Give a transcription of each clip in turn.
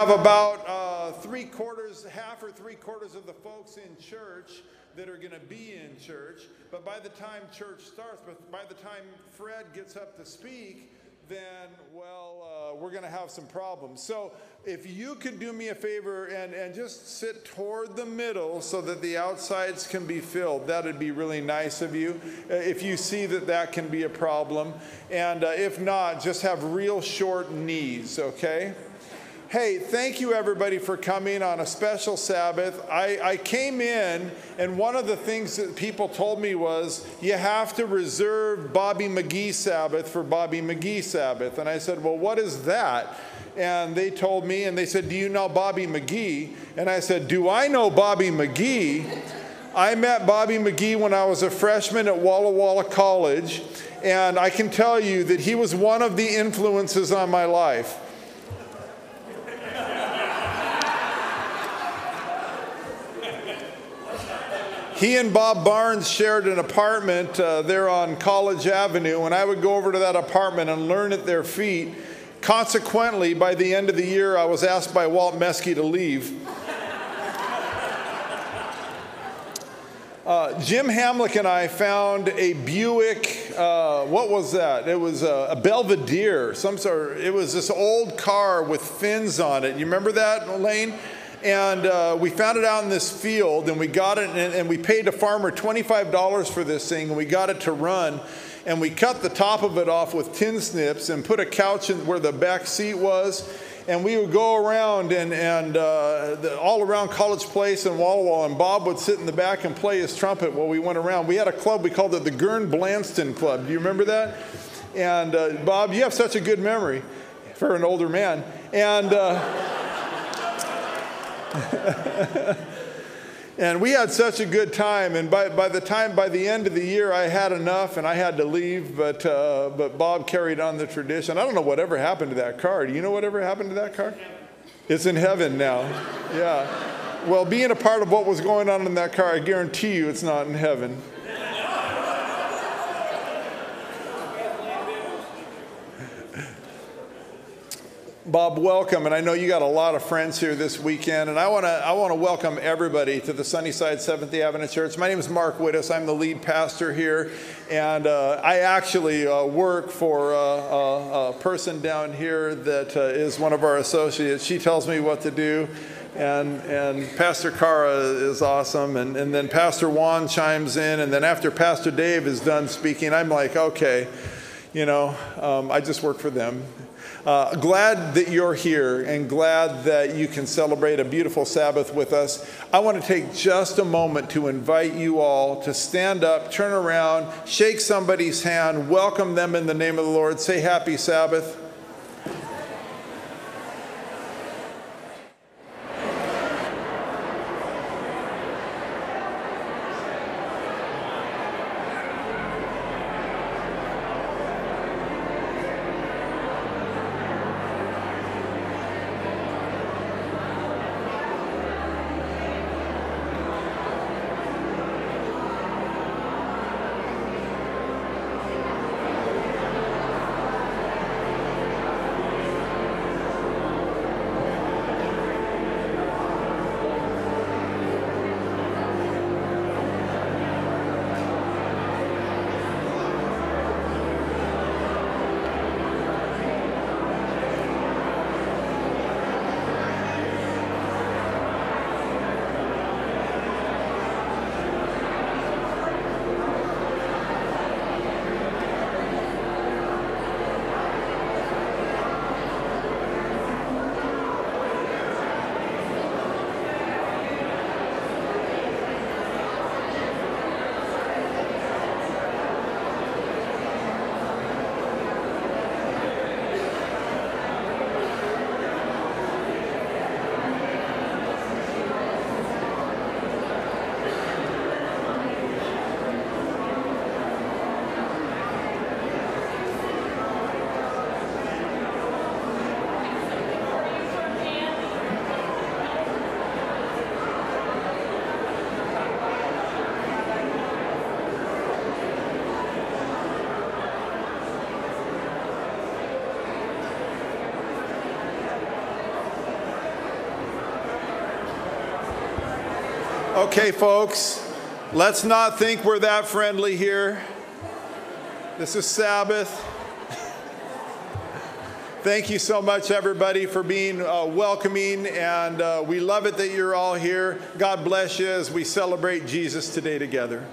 have about uh, three quarters, half or three quarters of the folks in church that are going to be in church. But by the time church starts, but by the time Fred gets up to speak, then, well, uh, we're going to have some problems. So if you could do me a favor and, and just sit toward the middle so that the outsides can be filled, that'd be really nice of you. Uh, if you see that that can be a problem. And uh, if not, just have real short knees, okay? Hey, thank you everybody for coming on a special Sabbath. I, I, came in, and one of the things that people told me was, you have to reserve Bobby McGee Sabbath for Bobby McGee Sabbath. And I said, well, what is that? And they told me, and they said, do you know Bobby McGee? And I said, do I know Bobby McGee? I met Bobby McGee when I was a freshman at Walla Walla College, and I can tell you that he was one of the influences on my life. He and Bob Barnes shared an apartment uh, there on College Avenue, and I would go over to that apartment and learn at their feet. Consequently, by the end of the year, I was asked by Walt Meskey to leave. Uh, Jim Hamlick and I found a Buick. Uh, what was that? It was a, a, Belvedere, some sort. It was this old car with fins on it. You remember that, Lane? And uh, we found it out in this field, and we got it, and, and we paid a farmer $25 for this thing, and we got it to run. And we cut the top of it off with tin snips and put a couch in where the back seat was. And we would go around and, and uh, the, all around College Place and Walla Walla, and Bob would sit in the back and play his trumpet while we went around. We had a club, we called it the Gern Blanston Club. Do you remember that? And uh, Bob, you have such a good memory for an older man. And. And we had such a good time. And by, by the time, by the end of the year, I had enough and I had to leave. But, uh, but Bob carried on the tradition. I don't know whatever happened to that car. Do you know whatever happened to that car? It's in heaven now. Yeah. Well, being a part of what was going on in that car, I guarantee you it's not in heaven. Bob, welcome. And I know you got a lot of friends here this weekend. And I want to I want to welcome everybody to the Sunnyside Seventh Adventist Church. My name is Mark Wittes. I'm the lead pastor here. And uh, I actually uh, work for uh, a, a, person down here that uh, is one of our associates. She tells me what to do. And, and Pastor Cara is awesome. And, and then Pastor Juan chimes in. And then after Pastor Dave is done speaking, I'm like, okay, you know, um, I just work for them. Uh, glad that you're here and glad that you can celebrate a beautiful Sabbath with us. I want to take just a moment to invite you all to stand up, turn around, shake somebody's hand, welcome them in the name of the Lord, say happy Sabbath. Okay, folks, let's not think we're that friendly here. This is Sabbath. Thank you so much, everybody, for being uh, welcoming, and uh, we love it that you're all here. God bless you as we celebrate Jesus today together.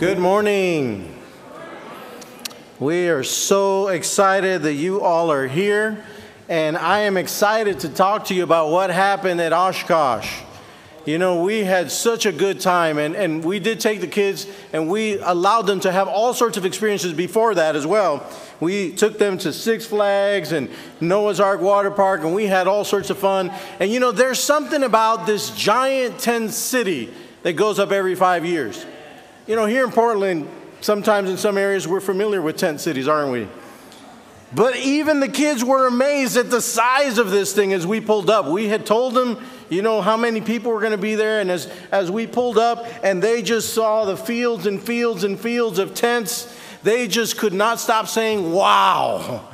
Good morning. We are so excited that you all are here, and I am excited to talk to you about what happened at Oshkosh. You know, we had such a good time, and, and we did take the kids and we allowed them to have all sorts of experiences before that as well. We took them to Six Flags and Noah's Ark Water Park, and we had all sorts of fun. And you know, there's something about this giant tent city that goes up every five years. You know, here in Portland, sometimes in some areas we're familiar with tent cities, aren't we? But even the kids were amazed at the size of this thing as we pulled up. We had told them, you know, how many people were going to be there. And as, as we pulled up and they just saw the fields and fields and fields of tents, they just could not stop saying, wow.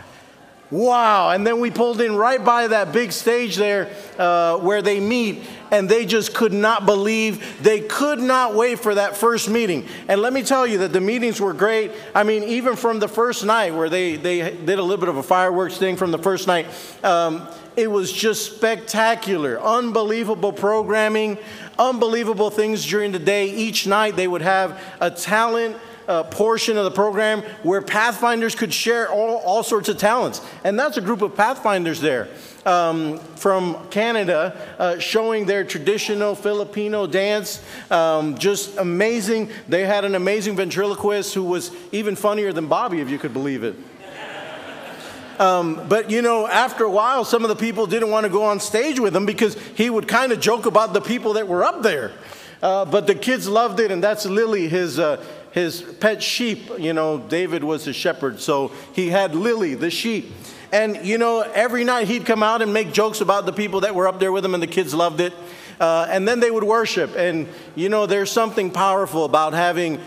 Wow. And then we pulled in right by that big stage there uh, where they meet, and they just could not believe, they could not wait for that first meeting. And let me tell you that the meetings were great. I mean, even from the first night where they, they did a little bit of a fireworks thing from the first night, um, it was just spectacular, unbelievable programming, unbelievable things during the day. Each night they would have a talent uh, portion of the program where Pathfinders could share all, all sorts of talents. And that's a group of Pathfinders there um, from Canada uh, showing their traditional Filipino dance. Um, just amazing. They had an amazing ventriloquist who was even funnier than Bobby, if you could believe it. Um, but you know, after a while, some of the people didn't want to go on stage with him because he would kind of joke about the people that were up there. Uh, but the kids loved it, and that's Lily, his, uh, his pet sheep. You know, David was a shepherd, so he had Lily, the sheep. And, you know, every night he'd come out and make jokes about the people that were up there with him, and the kids loved it. Uh, and then they would worship. And, you know, there's something powerful about having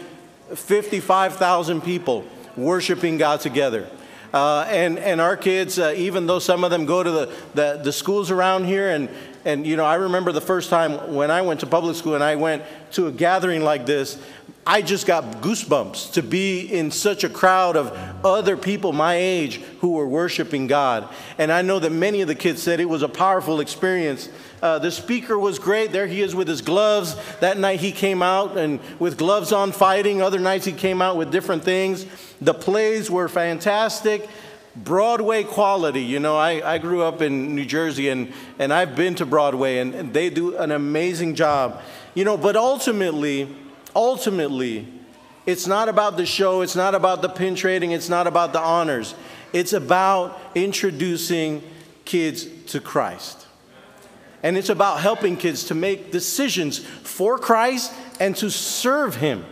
55,000 people worshiping God together. Uh, and, and our kids, uh, even though some of them go to the, the, the, schools around here, and, and you know, I remember the first time when I went to public school and I went to a gathering like this, I just got goosebumps to be in such a crowd of other people my age who were worshiping God. And I know that many of the kids said it was a powerful experience. Uh, the speaker was great. There he is with his gloves. That night he came out and with gloves on fighting. Other nights he came out with different things. The plays were fantastic. Broadway quality. You know, I, I grew up in New Jersey and, and I've been to Broadway and, and they do an amazing job. You know, but ultimately, ultimately, it's not about the show, it's not about the pin trading, it's not about the honors. It's about introducing kids to Christ. And it's about helping kids to make decisions for Christ and to serve Him.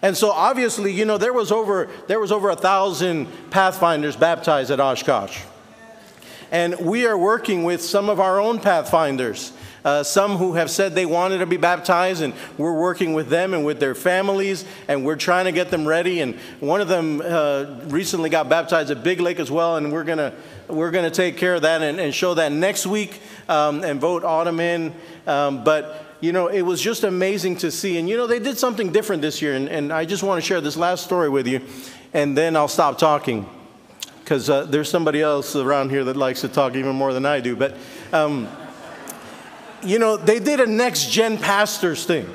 And so obviously, you know, there was over there was over a thousand pathfinders baptized at Oshkosh. And we are working with some of our own pathfinders uh, some who have said they wanted to be baptized, and we're working with them and with their families, and we're trying to get them ready. And one of them uh, recently got baptized at Big Lake as well, and we're gonna we're gonna take care of that and, and show that next week um, and vote autumn in. Um, but you know, it was just amazing to see. And you know, they did something different this year, and, and I just want to share this last story with you, and then I'll stop talking because uh, there's somebody else around here that likes to talk even more than I do. But um, you know, they did a next gen pastors thing.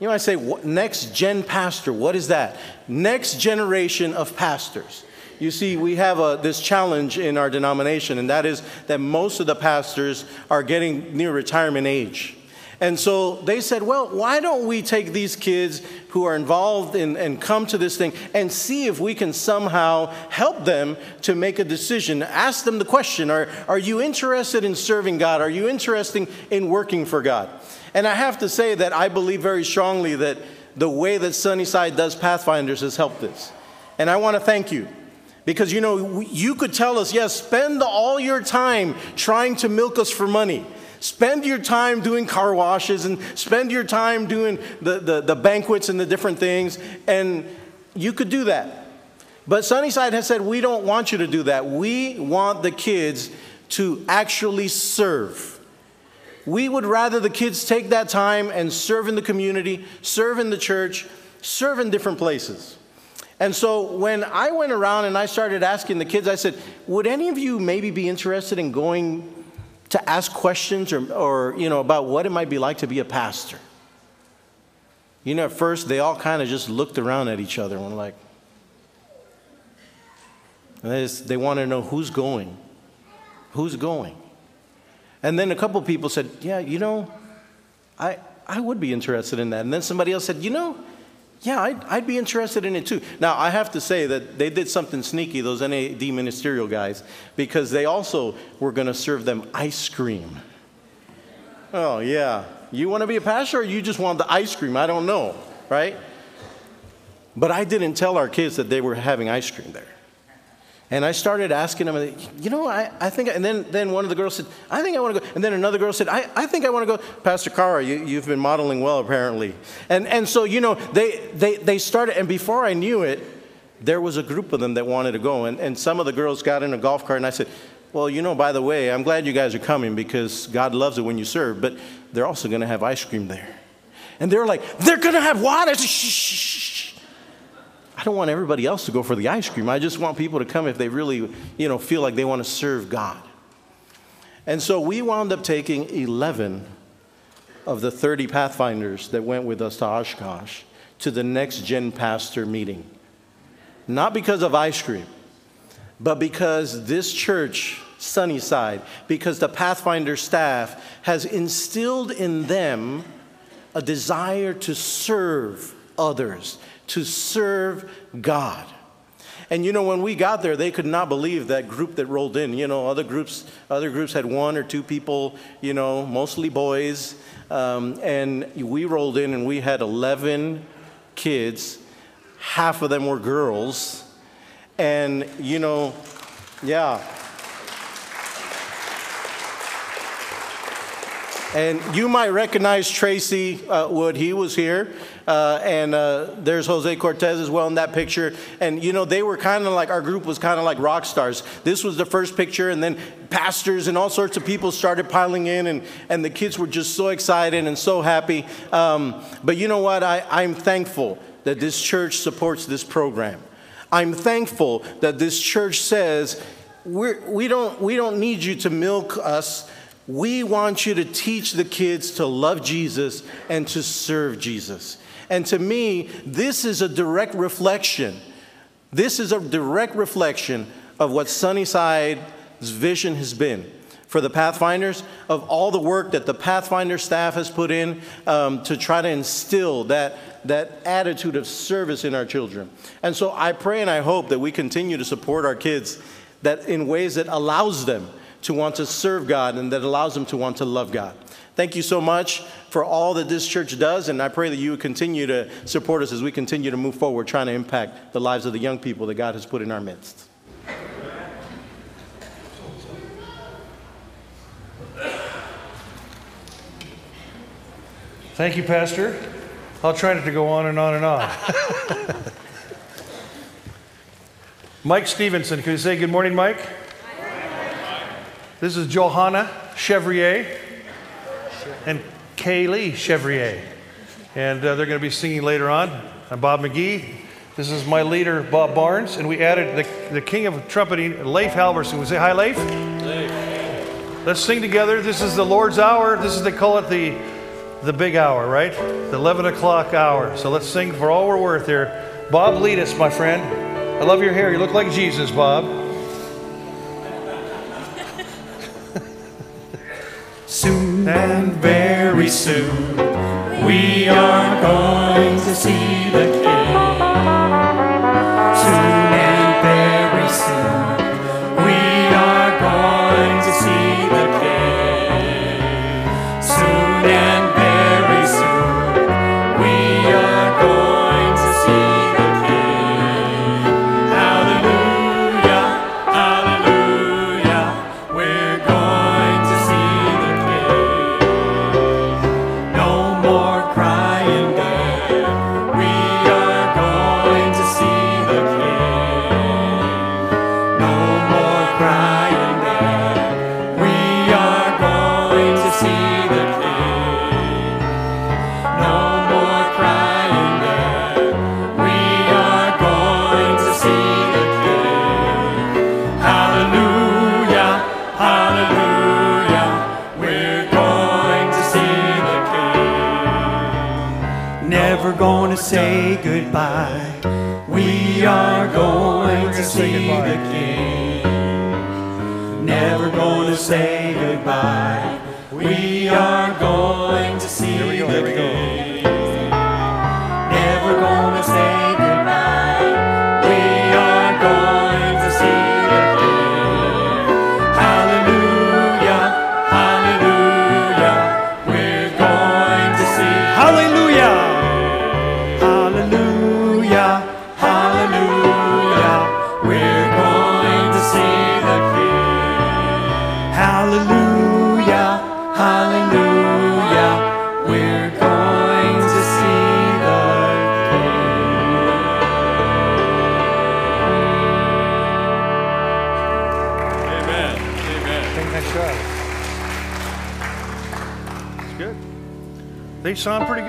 You know, I say, what, next gen pastor, what is that? Next generation of pastors. You see, we have a, this challenge in our denomination, and that is that most of the pastors are getting near retirement age. And so they said, well, why don't we take these kids who are involved in, and come to this thing and see if we can somehow help them to make a decision? Ask them the question are, are you interested in serving God? Are you interested in working for God? And I have to say that I believe very strongly that the way that Sunnyside does Pathfinders has helped this. And I want to thank you. Because you know, you could tell us, yes, spend all your time trying to milk us for money. Spend your time doing car washes and spend your time doing the, the, the banquets and the different things, and you could do that. But Sunnyside has said, we don't want you to do that. We want the kids to actually serve. We would rather the kids take that time and serve in the community, serve in the church, serve in different places. And so when I went around and I started asking the kids, I said, Would any of you maybe be interested in going to ask questions or, or, you know, about what it might be like to be a pastor. You know, at first they all kind of just looked around at each other and were like, they, just, they want to know who's going, who's going. And then a couple people said, yeah, you know, I, I would be interested in that. And then somebody else said, you know, yeah, I'd, I'd, be interested in it too. Now, I have to say that they did something sneaky, those NAD ministerial guys, because they also were going to serve them ice cream. Oh, yeah. You want to be a pastor or you just want the ice cream? I don't know, right? But I didn't tell our kids that they were having ice cream there. And I started asking them, you know, I, I think, and then, then one of the girls said, I think I want to go. And then another girl said, I, I think I want to go. Pastor Cara, you, you've been modeling well, apparently. And, and so, you know, they, they, they started, and before I knew it, there was a group of them that wanted to go. And, and some of the girls got in a golf cart, and I said, Well, you know, by the way, I'm glad you guys are coming because God loves it when you serve, but they're also going to have ice cream there. And they're like, They're going to have what? I said, shh, shh, shh. I don't want everybody else to go for the ice cream. I just want people to come if they really, you know, feel like they want to serve God. And so we wound up taking 11 of the 30 Pathfinders that went with us to Oshkosh to the next gen pastor meeting. Not because of ice cream, but because this church, Sunnyside, because the Pathfinder staff has instilled in them a desire to serve others, to serve God. And you know, when we got there, they could not believe that group that rolled in. You know, other groups, other groups had one or two people. You know, mostly boys. Um, and we rolled in, and we had 11 kids. Half of them were girls. And you know, yeah. And you might recognize Tracy uh, Wood. He was here. Uh, and uh, there's Jose Cortez as well in that picture. And, you know, they were kind of like, our group was kind of like rock stars. This was the first picture, and then pastors and all sorts of people started piling in, and, and the kids were just so excited and so happy. Um, but you know what? I, I'm thankful that this church supports this program. I'm thankful that this church says, we're, we, don't, we don't need you to milk us. We want you to teach the kids to love Jesus and to serve Jesus. And to me, this is a direct reflection. This is a direct reflection of what Sunnyside's vision has been for the Pathfinders, of all the work that the Pathfinder staff has put in um, to try to instill that, that attitude of service in our children. And so I pray and I hope that we continue to support our kids that in ways that allows them to want to serve God and that allows them to want to love God. Thank you so much for all that this church does, and I pray that you would continue to support us as we continue to move forward, trying to impact the lives of the young people that God has put in our midst. Thank you, Pastor. I'll try not to go on and on and on. Mike Stevenson, can you say good morning, Mike? This is Johanna Chevrier and Kayleigh Chevrier. And uh, they're going to be singing later on. I'm Bob McGee. This is my leader, Bob Barnes. And we added the, the king of trumpeting, Leif Halverson. We say hi, Leif? Leif. Let's sing together. This is the Lord's hour. This is, they call it the, the big hour, right? The 11 o'clock hour. So let's sing for all we're worth here. Bob, lead us, my friend. I love your hair. You look like Jesus, Bob. Soon and very soon, we are going to see the say goodbye. We are going to see the King. Never going to say goodbye. We are going So I'm pretty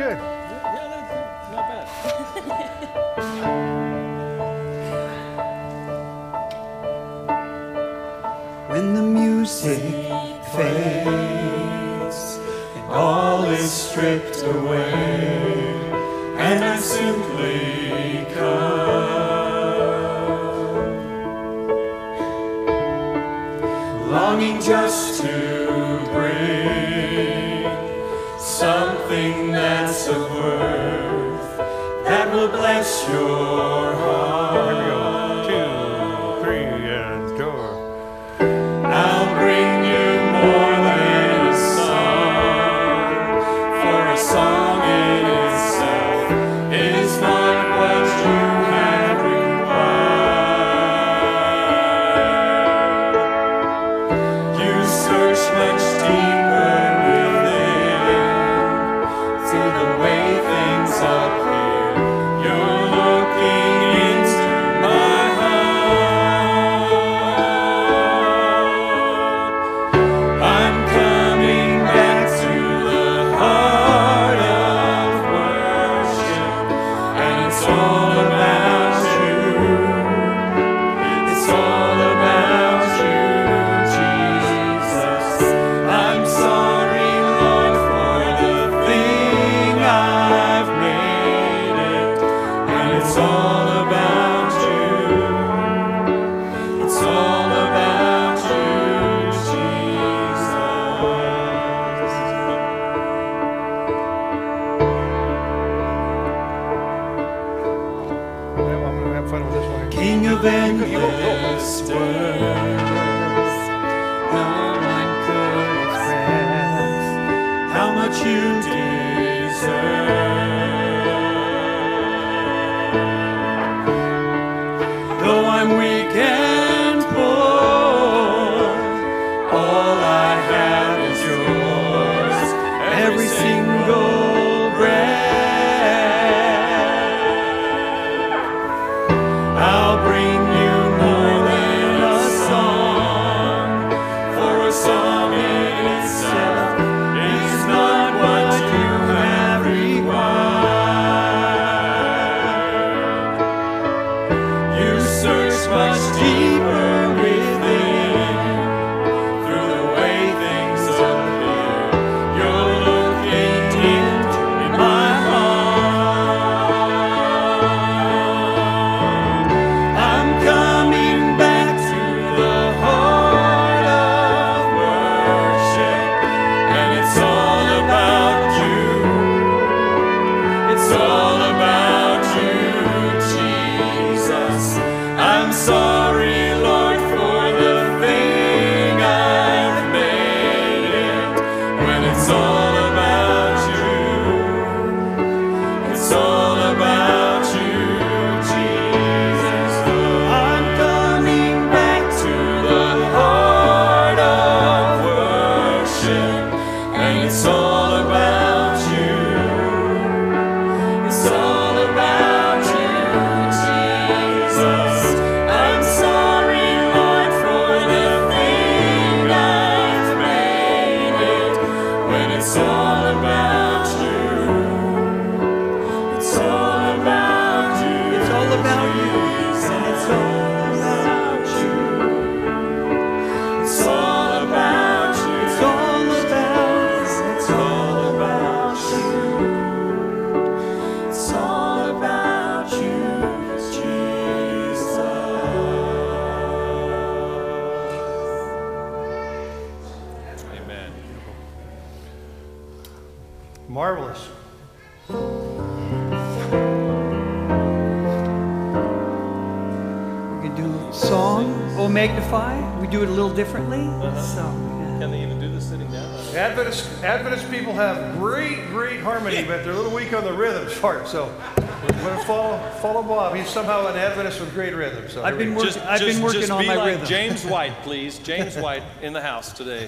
for. So we're going to follow, follow Bob. He's somehow an Adventist with great rhythm. So I've been, work, just, I've just, been working just on be my like rhythm. James White, please. James White in the house today.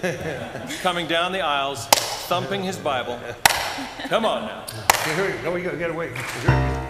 Coming down the aisles, thumping his Bible. Come on now. Here, here we go. Get away. Here.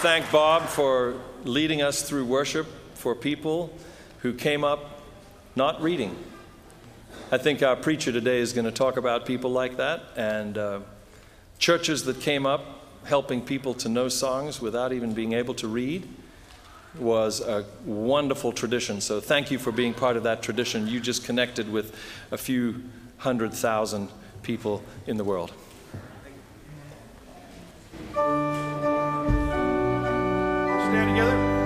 Thank Bob for leading us through worship for people who came up not reading. I think our preacher today is going to talk about people like that and uh, churches that came up helping people to know songs without even being able to read was a wonderful tradition. So thank you for being part of that tradition. You just connected with a few hundred thousand people in the world. Stand together.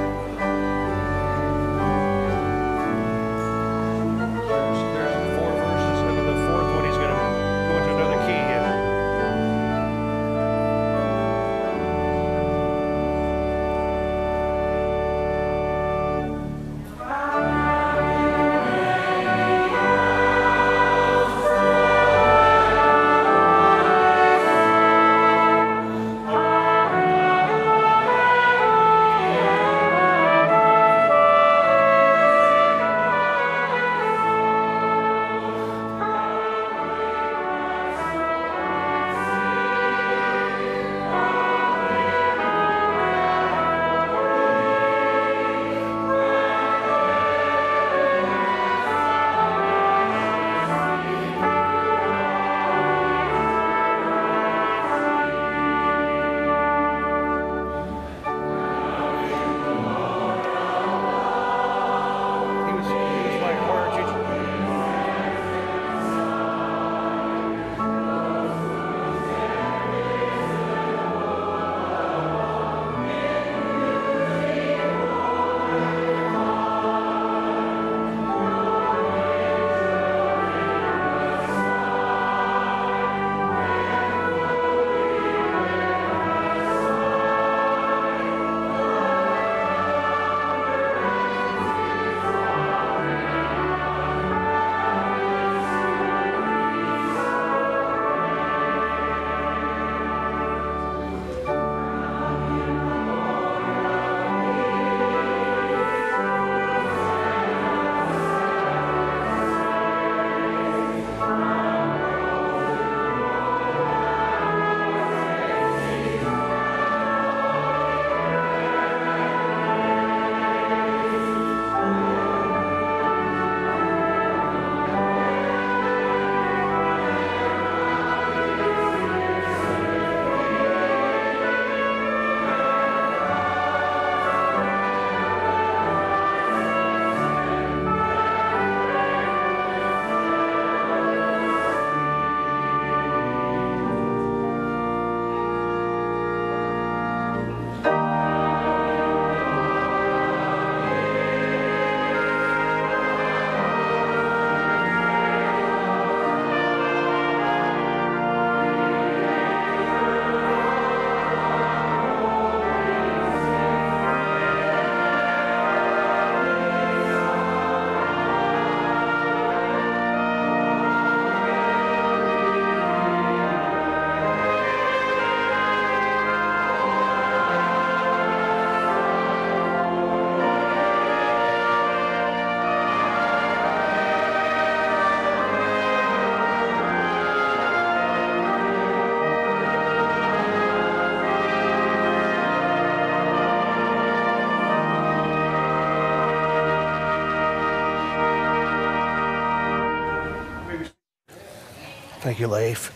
Thank you, Leif.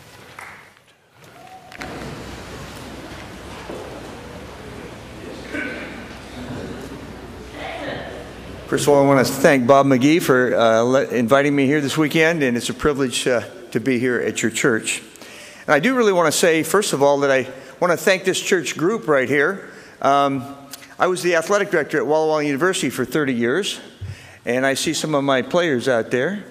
First of all, I want to thank Bob McGee for uh, inviting me here this weekend, and it's a privilege uh, to be here at your church. And I do really want to say, first of all, that I want to thank this church group right here. Um, I was the athletic director at Walla Walla University for 30 years, and I see some of my players out there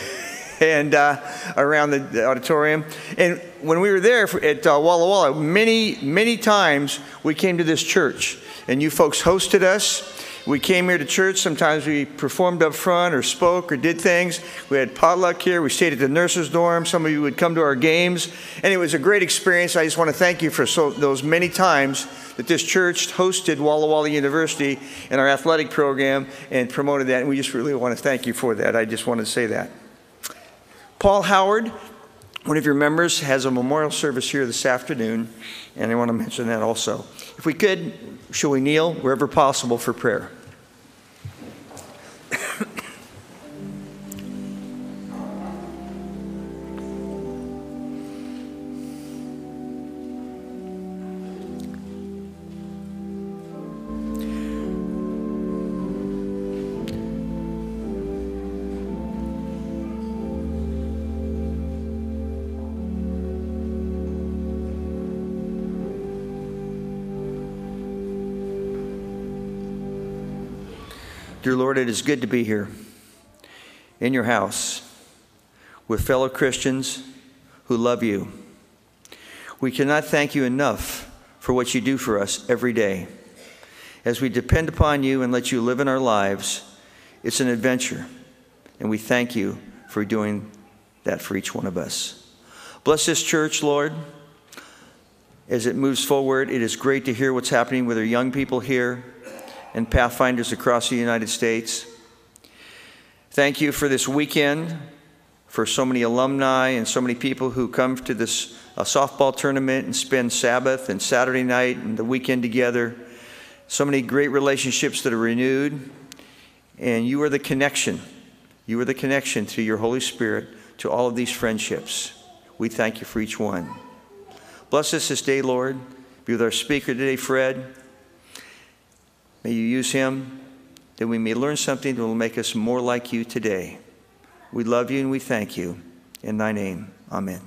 and uh, around the, auditorium. And when we were there at uh, Walla Walla, many, many times we came to this church, and you folks hosted us. We came here to church. Sometimes we performed up front or spoke or did things. We had potluck here. We stayed at the nurses' dorm. Some of you would come to our games. And it was a great experience. I just want to thank you for so, those many times that this church hosted Walla Walla University and our athletic program and promoted that. And we just really want to thank you for that. I just want to say that. Paul Howard, one of your members, has a memorial service here this afternoon, and I want to mention that also. If we could, shall we kneel wherever possible for prayer? Dear Lord, it is good to be here in your house with fellow Christians who love you. We cannot thank you enough for what you do for us every day. As we depend upon you and let you live in our lives, it's an adventure, and we thank you for doing that for each one of us. Bless this church, Lord. As it moves forward, it is great to hear what's happening with our young people here and Pathfinders across the United States. Thank you for this weekend, for so many alumni and so many people who come to this uh, softball tournament and spend Sabbath and Saturday night and the weekend together. So many great relationships that are renewed. And you are the connection. You are the connection through your Holy Spirit to all of these friendships. We thank you for each one. Bless us this day, Lord. Be with our speaker today, Fred. May you use him that we may learn something that will make us more like you today. We love you and we thank you. In thy name, amen.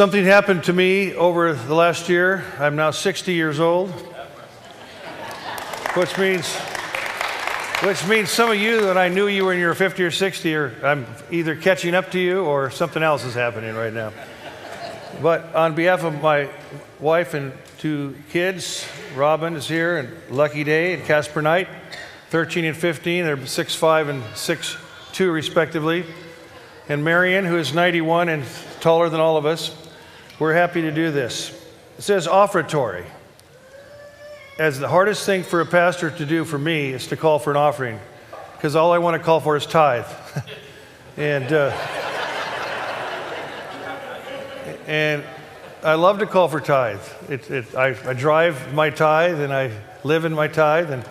Something happened to me over the last year. I'm now 60 years old, which means, which means some of you that I knew you when you were 50 or 60, or I'm either catching up to you or something else is happening right now. But on behalf of my wife and two kids, Robin is here, and Lucky Day and Casper Knight, 13 and 15, they're 6'5 and 6'2 respectively. And Marion, who is 91 and taller than all of us, we're happy to do this. It says offertory. As the hardest thing for a pastor to do for me is to call for an offering, because all I want to call for is tithe. and, uh, and I love to call for tithe. It, it, I, I drive my tithe and I live in my tithe. And,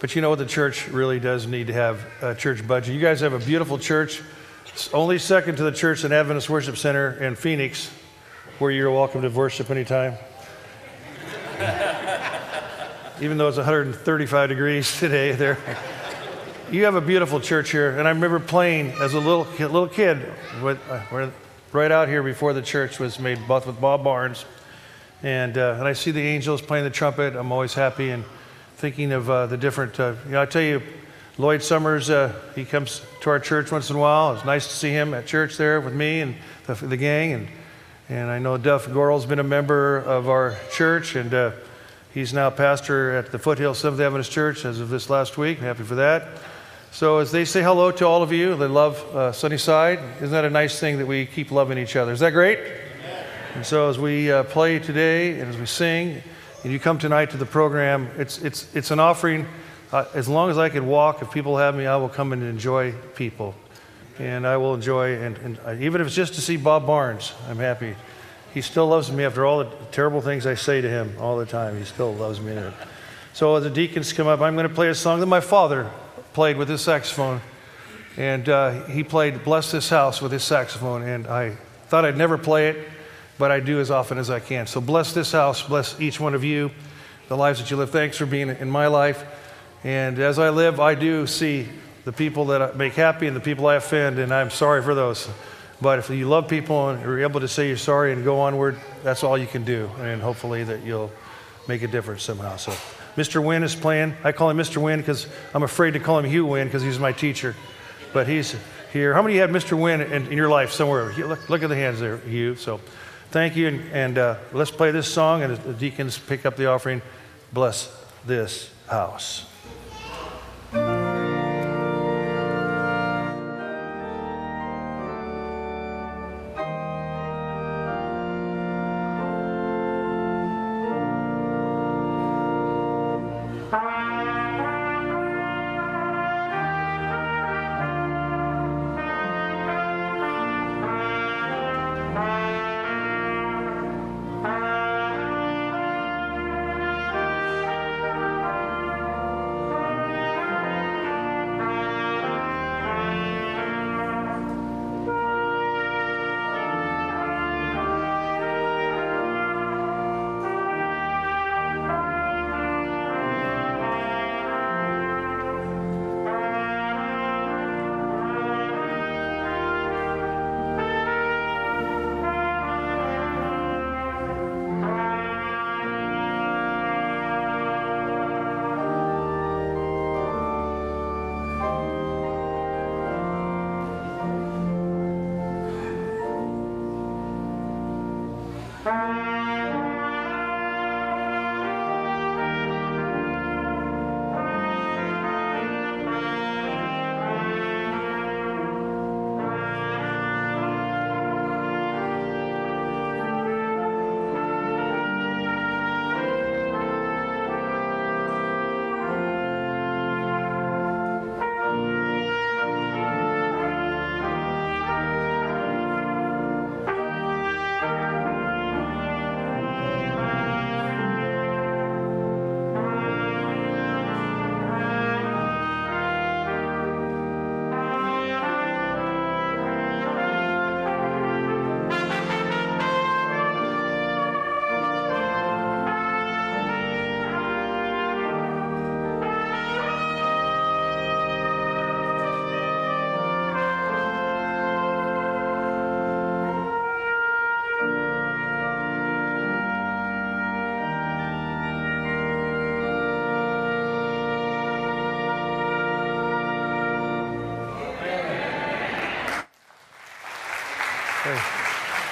but you know what? The church really does need to have a church budget. You guys have a beautiful church. It's only second to the church and Adventist Worship Center in Phoenix, where you're welcome to worship anytime. Even though it's 135 degrees today there. You have a beautiful church here, and I remember playing as a little little kid with, uh, right out here before the church was made, both with Bob Barnes, and uh, and I see the angels playing the trumpet. I'm always happy and thinking of uh, the different. Uh, you know, I tell you, Lloyd Summers, uh, he comes to our church once in a while. It's nice to see him at church there with me and the, the gang. And, and I know Duff Gorel's been a member of our church, and uh, he's now pastor at the Foothill Seventh Adventist Church as of this last week. Happy for that. So as they say hello to all of you, they love uh, Sunnyside. Isn't that a nice thing that we keep loving each other? Is that great? And so as we uh, play today and as we sing, and you come tonight to the program, it's, it's, it's an offering. Uh, as long as I can walk, if people have me, I will come and enjoy people. And I will enjoy, and, and even if it's just to see Bob Barnes, I'm happy. He still loves me after all the terrible things I say to him all the time. He still loves me. So as the deacons come up, I'm going to play a song that my father played with his saxophone. And uh, he played Bless This House with his saxophone. And I thought I'd never play it, but I do as often as I can. So bless this house, bless each one of you, the lives that you live. Thanks for being in my life. And as I live, I do see the people that I make happy and the people I offend, and I'm sorry for those. But if you love people and are able to say you're sorry and go onward, that's all you can do. And hopefully that you'll make a difference somehow. So Mr. Wynn is playing. I call him Mr. Wynn because I'm afraid to call him Hugh Wynn because he's my teacher. But he's here. How many of you had Mr. Wynn in, in your life somewhere? Look, look, at the hands there, Hugh. So thank you. And, and uh, let's play this song, and the deacons pick up the offering. Bless this house.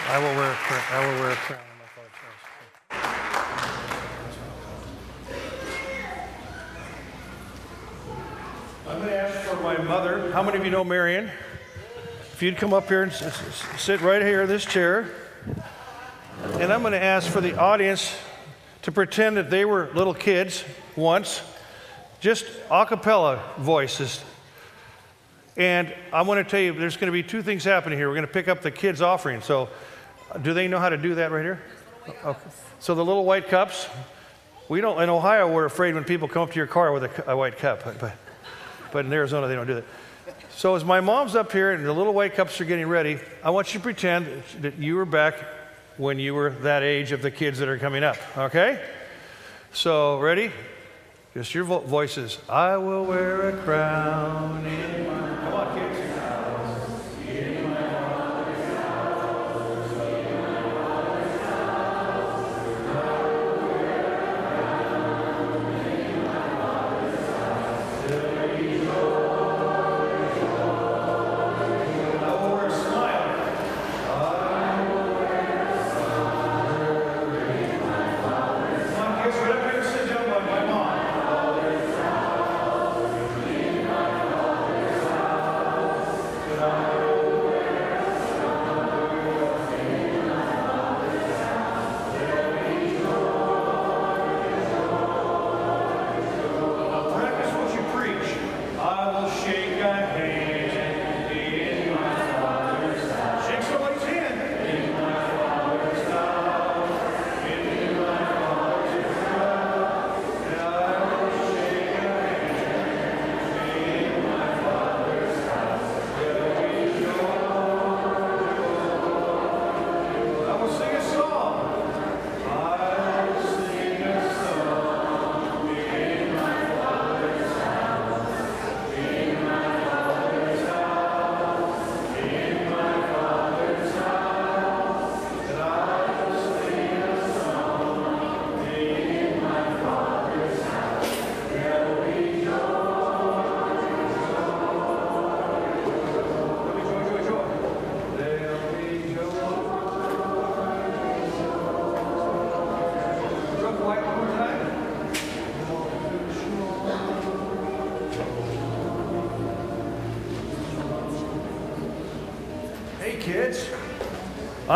I will wear a crown. I will wear a crown. I'm going to ask for my mother. How many of you know Marion? If you'd come up here and sit right here in this chair. And I'm going to ask for the audience to pretend that they were little kids once, just a cappella voices. And I want to tell you, there's going to be two things happening here. We're going to pick up the kids' offering. So, do they know how to do that right here? Okay. So, the little white cups, we don't, in Ohio, we're afraid when people come up to your car with a, a white cup. But, but in Arizona, they don't do that. So, as my mom's up here and the little white cups are getting ready, I want you to pretend that you were back when you were that age of the kids that are coming up, okay? So, ready? Just your vo- voices. I will wear a crown in my.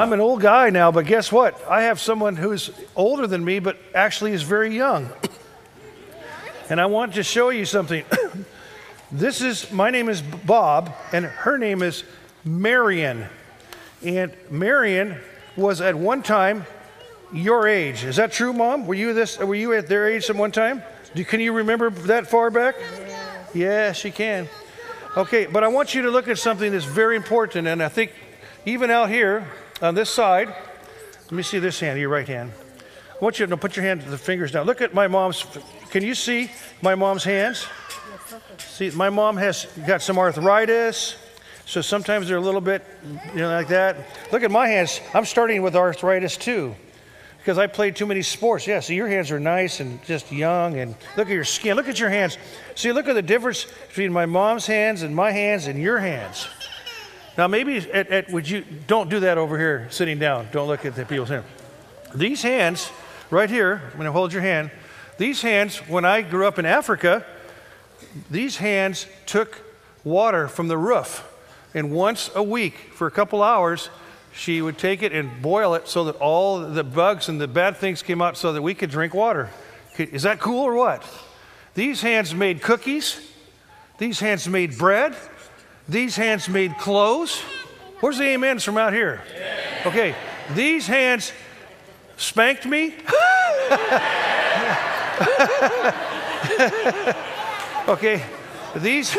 I'm an old guy now, but guess what? I have someone who's older than me, but actually is very young. And I want to show you something. this is, my name is Bob, and her name is Marion. And Marion was at one time your age. Is that true, Mom? Were you this? Were you at their age at one time? Do, can you remember that far back? Yeah, she can. Okay, but I want you to look at something that's very important, and I think even out here on this side, let me see this hand, your right hand. I want you to put your hand, the fingers down. Look at my mom's. Can you see my mom's hands? See, my mom has got some arthritis, so sometimes they're a little bit, you know, like that. Look at my hands. I'm starting with arthritis too because I played too many sports. Yeah, see, your hands are nice and just young, and look at your skin. Look at your hands. See, look at the difference between my mom's hands and my hands and your hands. Now, maybe at, at, would you don't do that over here, sitting down. Don't look at the people's hands. These hands, right here. I'm going to hold your hand. These hands, when I grew up in Africa, these hands took water from the roof, and once a week for a couple hours, she would take it and boil it so that all the bugs and the bad things came out so that we could drink water. Is that cool or what? These hands made cookies. These hands made bread. These hands made clothes. Where's the amens from out here? Okay, these hands spanked me. okay, these,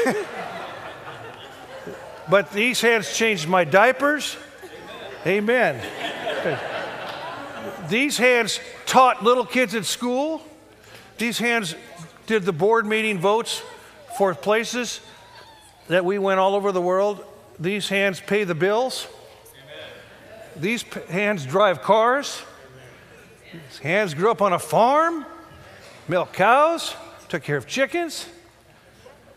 but these hands changed my diapers. Amen. These hands taught little kids at school. These hands did the board meeting votes for places that we went all over the world. These hands pay the bills. These p- hands drive cars. These hands grew up on a farm, milk cows, took care of chickens.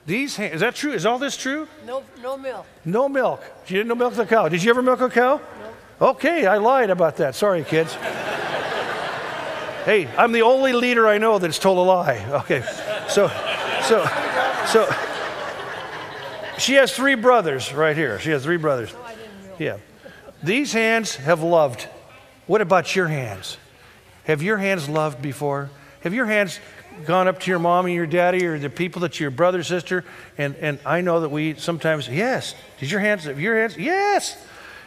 These hands, is that true? Is all this true? No, no milk. No milk. You didn't know milk the cow. Did you ever milk a cow? No. Okay, I lied about that. Sorry, kids. hey, I'm the only leader I know that's told a lie. Okay, so, so, so, she has three brothers right here. She has three brothers. Oh, I didn't. Yeah. These hands have loved. What about your hands? Have your hands loved before? Have your hands gone up to your mom and your daddy or the people that your brother, sister, and, and I know that we sometimes, yes. Did your hands, have your hands? Yes.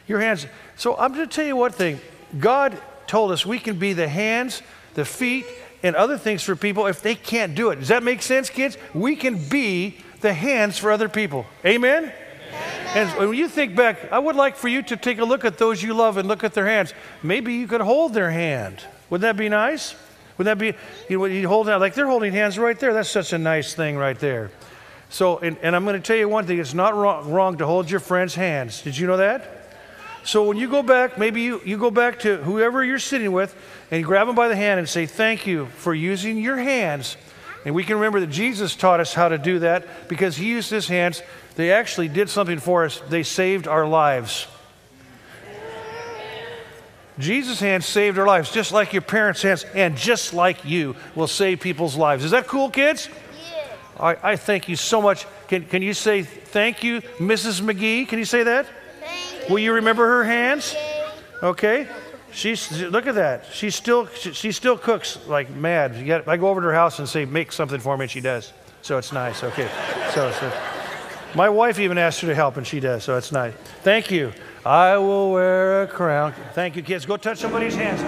Your hands. So I'm going to tell you one thing. God told us we can be the hands, the feet, and other things for people if they can't do it. Does that make sense, kids? We can be the hands for other people. Amen? And when you think back, I would like for you to take a look at those you love and look at their hands. Maybe you could hold their hand. Wouldn't that be nice? Wouldn't that be, you know, you hold out, like they're holding hands right there. That's such a nice thing right there. So, and, and I'm going to tell you one thing it's not wrong, wrong to hold your friend's hands. Did you know that? So when you go back, maybe you, you go back to whoever you're sitting with and grab them by the hand and say, Thank you for using your hands. And we can remember that Jesus taught us how to do that because he used his hands. They actually did something for us, they saved our lives. Jesus' hands saved our lives, just like your parents' hands, and just like you will save people's lives. Is that cool, kids? Yeah. I, I thank you so much. Can, can you say thank you, Mrs. McGee? Can you say that? Thank Will you remember her hands? Okay. She's look at that. She still she, she still cooks like mad. Got, I go over to her house and say make something for me, and she does. So it's nice. Okay. So, so my wife even asked her to help, and she does. So it's nice. Thank you. I will wear a crown. Thank you, kids. Go touch somebody's hands.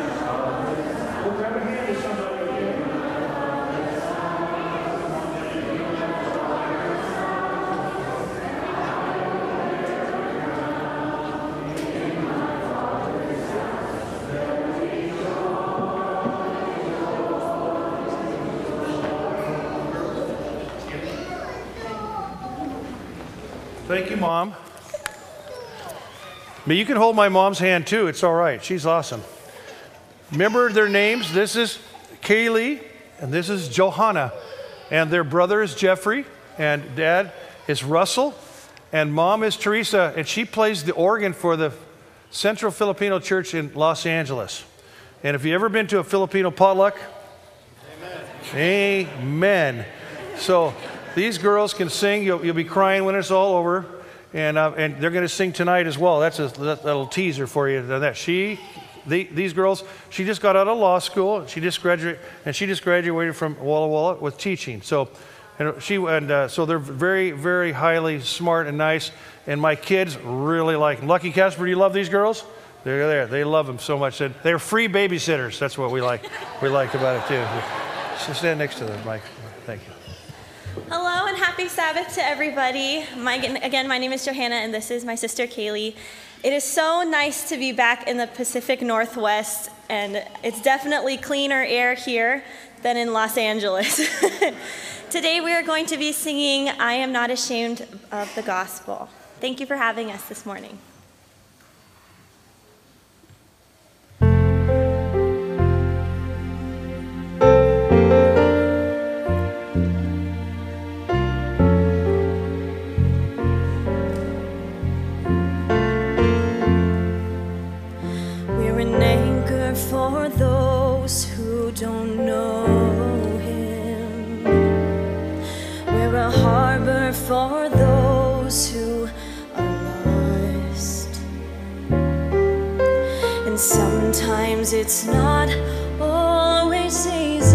Thank you, Mom. But you can hold my mom's hand too. It's all right. She's awesome. Remember their names? This is Kayleigh and this is Johanna. And their brother is Jeffrey and dad is Russell and mom is Teresa and she plays the organ for the Central Filipino Church in Los Angeles. And if you've ever been to a Filipino potluck, amen. Amen. So these girls can sing. You'll, you'll be crying when it's all over. and uh, and they're going to sing tonight as well. That's a little teaser for you. That she, the, these girls, she just got out of law school. She just graduated, and she just graduated from Walla Walla with teaching. So, and she and uh, so they're very very highly smart and nice. And my kids really like them. Lucky Casper, do you love these girls? They're there. They love them so much. They're free babysitters. That's what we like. We like about it too. So stand next to them, Mike. Thank you. Hello and happy Sabbath to everybody. My, again, my name is Johanna and this is my sister Kayleigh. It is so nice to be back in the Pacific Northwest, and it's definitely cleaner air here than in Los Angeles. Today we are going to be singing I Am Not Ashamed of the Gospel. Thank you for having us this morning. Don't know Him. We're a harbor for those who are lost. And sometimes it's not always easy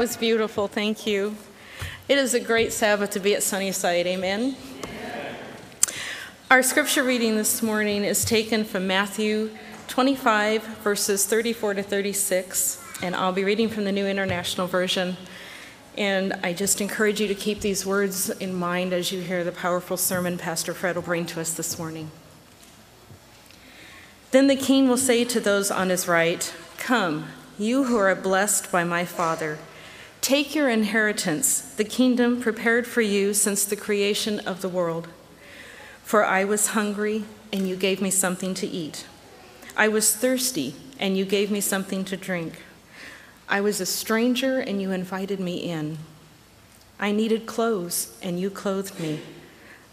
was beautiful. Thank you. It is a great Sabbath to be at Sunnyside. Amen. Our scripture reading this morning is taken from Matthew 25, verses 34 to 36, and I'll be reading from the New International Version. And I just encourage you to keep these words in mind as you hear the powerful sermon Pastor Fred will bring to us this morning. Then the king will say to those on his right, Come, you who are blessed by my Father, take your inheritance, the kingdom prepared for you since the creation of the world. For I was hungry, and you gave me something to eat. I was thirsty, and you gave me something to drink. I was a stranger, and you invited me in. I needed clothes, and you clothed me.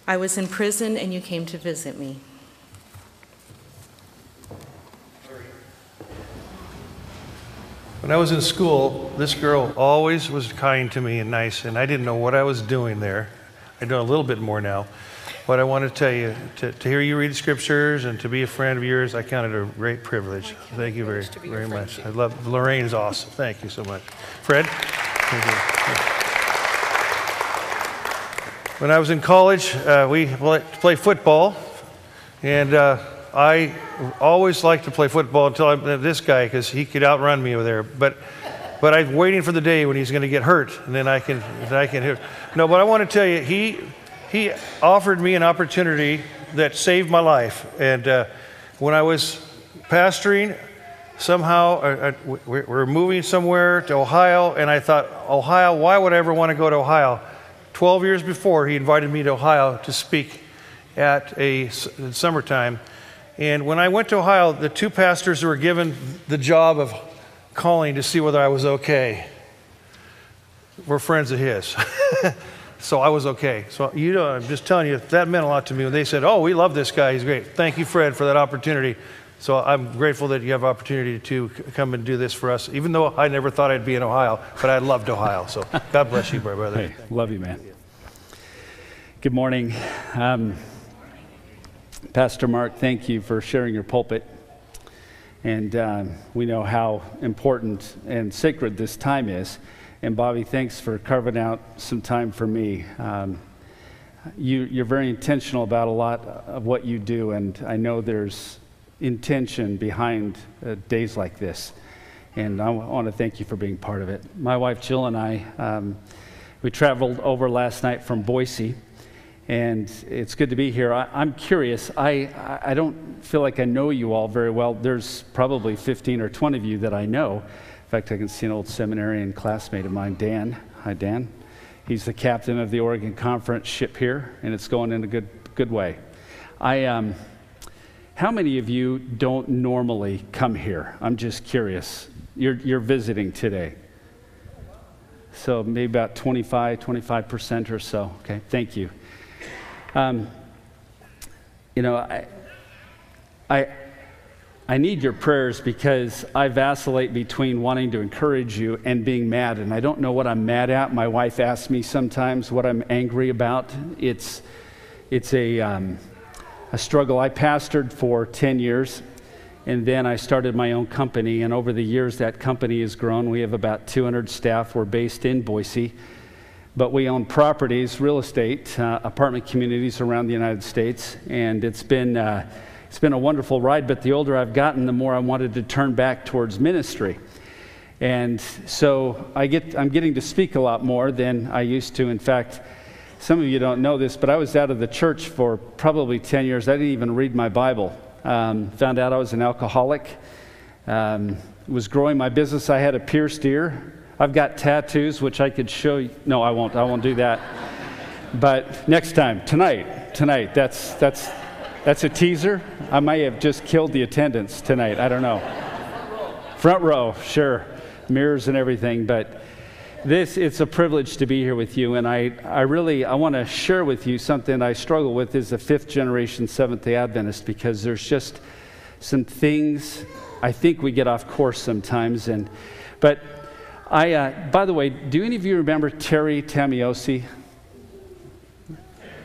I was in prison, and you came to visit me. When I was in school, this girl always was kind to me and nice, and I didn't know what I was doing there. I know a little bit more now. But I want to tell you, to, to hear you read scriptures and to be a friend of yours, I count it a great privilege. Thank you very, very much. I love Lorraine is awesome. Thank you so much. Fred? Thank you. When I was in college, uh, we played play football, and uh, I always liked to play football until I met this guy because he could outrun me over there. But, but I'm waiting for the day when he's going to get hurt, and then I can, then I can hit. No, but I want to tell you, he, he offered me an opportunity that saved my life. And uh, when I was pastoring, somehow uh, uh, we we're moving somewhere to Ohio, and I thought, Ohio, why would I ever want to go to Ohio? 12 years before, he invited me to Ohio to speak at a in summertime. And when I went to Ohio, the two pastors who were given the job of calling to see whether I was okay were friends of his. so I was okay. So you know, I'm just telling you, that meant a lot to me when they said, "Oh, we love this guy. He's great." Thank you, Fred, for that opportunity. So I'm grateful that you have opportunity to come and do this for us, even though I never thought I'd be in Ohio, but I loved Ohio. So God bless you, brother. Hey, love you, man. Good morning. Um, Pastor Mark, thank you for sharing your pulpit. And um, we know how important and sacred this time is. And Bobby, thanks for carving out some time for me. Um, you, you're very intentional about a lot of what you do, and I know there's intention behind uh, days like this. And I want to thank you for being part of it. My wife Jill and I, um, we traveled over last night from Boise, and it's good to be here. I, I'm curious. I, I I don't feel like I know you all very well. There's probably 15 or 20 of you that I know. In fact, I can see an old seminarian classmate of mine, Dan. Hi, Dan. He's the captain of the Oregon Conference ship here, and it's going in a good, good way. I um, How many of you don't normally come here? I'm just curious. You're, you're visiting today. So maybe about 25, 25% or so. Okay, thank you. Um, you know, I, I, I need your prayers because I vacillate between wanting to encourage you and being mad, and I don't know what I'm mad at. My wife asks me sometimes what I'm angry about. It's, it's a, um, a struggle. I pastored for 10 years, and then I started my own company, and over the years, that company has grown. We have about 200 staff. We're based in Boise, but we own properties, real estate, uh, apartment communities around the United States, and it's been. Uh, it's been a wonderful ride, but the older I've gotten, the more I wanted to turn back towards ministry. And so I get, I'm getting to speak a lot more than I used to. In fact, some of you don't know this, but I was out of the church for probably 10 years. I didn't even read my Bible. Um, found out I was an alcoholic. Um, was growing my business. I had a pierced ear. I've got tattoos, which I could show you. No, I won't. I won't do that. But next time, tonight, tonight, that's, that's, that's a teaser. I may have just killed the attendance tonight. I don't know. Front row, sure. Mirrors and everything. But this, it's a privilege to be here with you. And I, I really, I want to share with you something I struggle with as a fifth generation Seventh-day Adventist because there's just some things I think we get off course sometimes. And, but I, uh, by the way, do any of you remember Terry Tamiosi?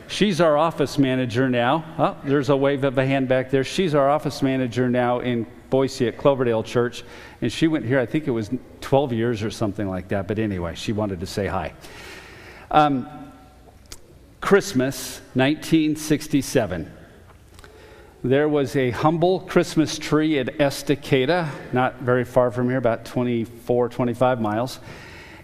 She's our office manager now. Oh, there's a wave of a hand back there. She's our office manager now in Boise at Cloverdale Church. And she went here, I think it was 12 years or something like that. But anyway, she wanted to say hi. Um, Christmas, 1967. There was a humble Christmas tree at Estacada, not very far from here, about 24, 25 miles.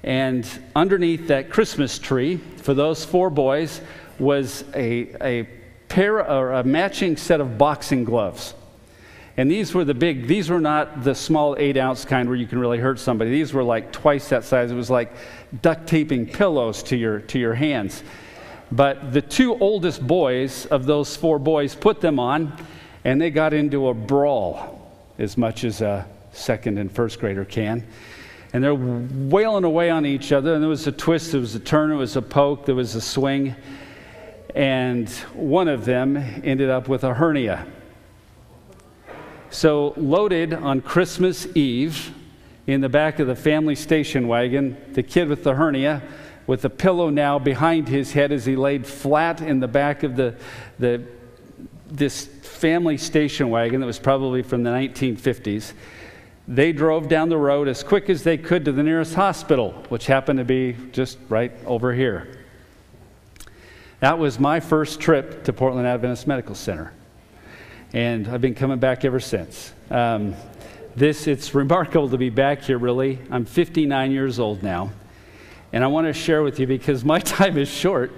And underneath that Christmas tree, for those four boys, was a, a pair or a matching set of boxing gloves. And these were the big, these were not the small eight ounce kind where you can really hurt somebody. These were like twice that size. It was like duct taping pillows to your, to your hands. But the two oldest boys of those four boys put them on, and they got into a brawl, as much as a second and first grader can. And they're wailing away on each other, and there was a twist, there was a turn, there was a poke, there was a swing and one of them ended up with a hernia. So, loaded on Christmas Eve in the back of the family station wagon, the kid with the hernia, with a pillow now behind his head as he laid flat in the back of the, the, this family station wagon that was probably from the 1950s. They drove down the road as quick as they could to the nearest hospital, which happened to be just right over here. That was my first trip to Portland Adventist Medical Center. And I've been coming back ever since. Um, this, it's remarkable to be back here, really. I'm 59 years old now. And I want to share with you because my time is short.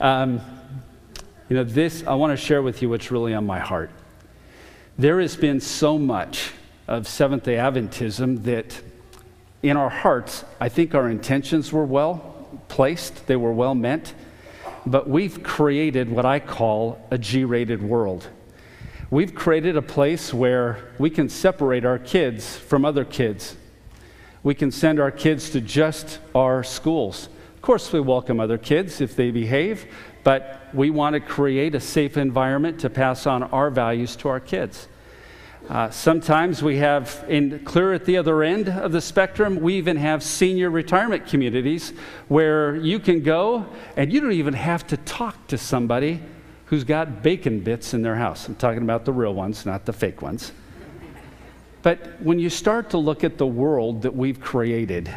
Um, you know, this, I want to share with you what's really on my heart. There has been so much of Seventh day Adventism that in our hearts, I think our intentions were well placed, they were well meant but we've created what I call a G rated world. We've created a place where we can separate our kids from other kids. We can send our kids to just our schools. Of course, we welcome other kids if they behave, but we want to create a safe environment to pass on our values to our kids. Uh, sometimes we have, in clear at the other end of the spectrum, we even have senior retirement communities where you can go and you don't even have to talk to somebody who's got bacon bits in their house. I'm talking about the real ones, not the fake ones. But when you start to look at the world that we've created,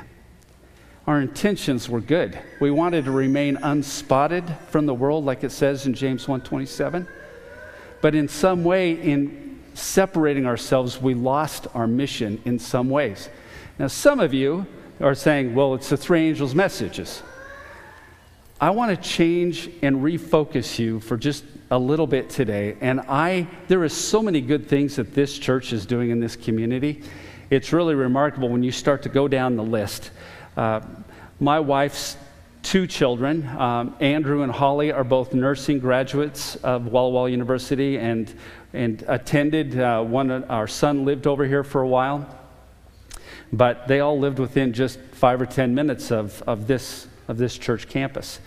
our intentions were good. We wanted to remain unspotted from the world, like it says in James 1:27. But in some way, in separating ourselves, we lost our mission in some ways. Now, some of you are saying, well, it's the three angels' messages. I want to change and refocus you for just a little bit today. And I, there is so many good things that this church is doing in this community. It's really remarkable when you start to go down the list. Uh, my wife's two children, um, Andrew and Holly, are both nursing graduates of Walla Walla University, and and attended. Uh, one, our son lived over here for a while, but they all lived within just five or 10 minutes of, of, this, of this church campus.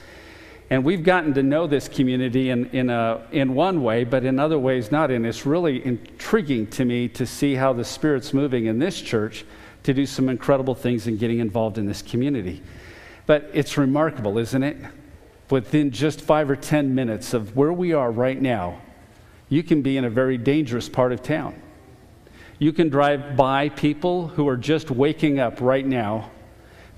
And we've gotten to know this community in, in, a, in one way, but in other ways not. And it's really intriguing to me to see how the Spirit's moving in this church to do some incredible things in getting involved in this community. But it's remarkable, isn't it? Within just five or 10 minutes of where we are right now, you can be in a very dangerous part of town. You can drive by people who are just waking up right now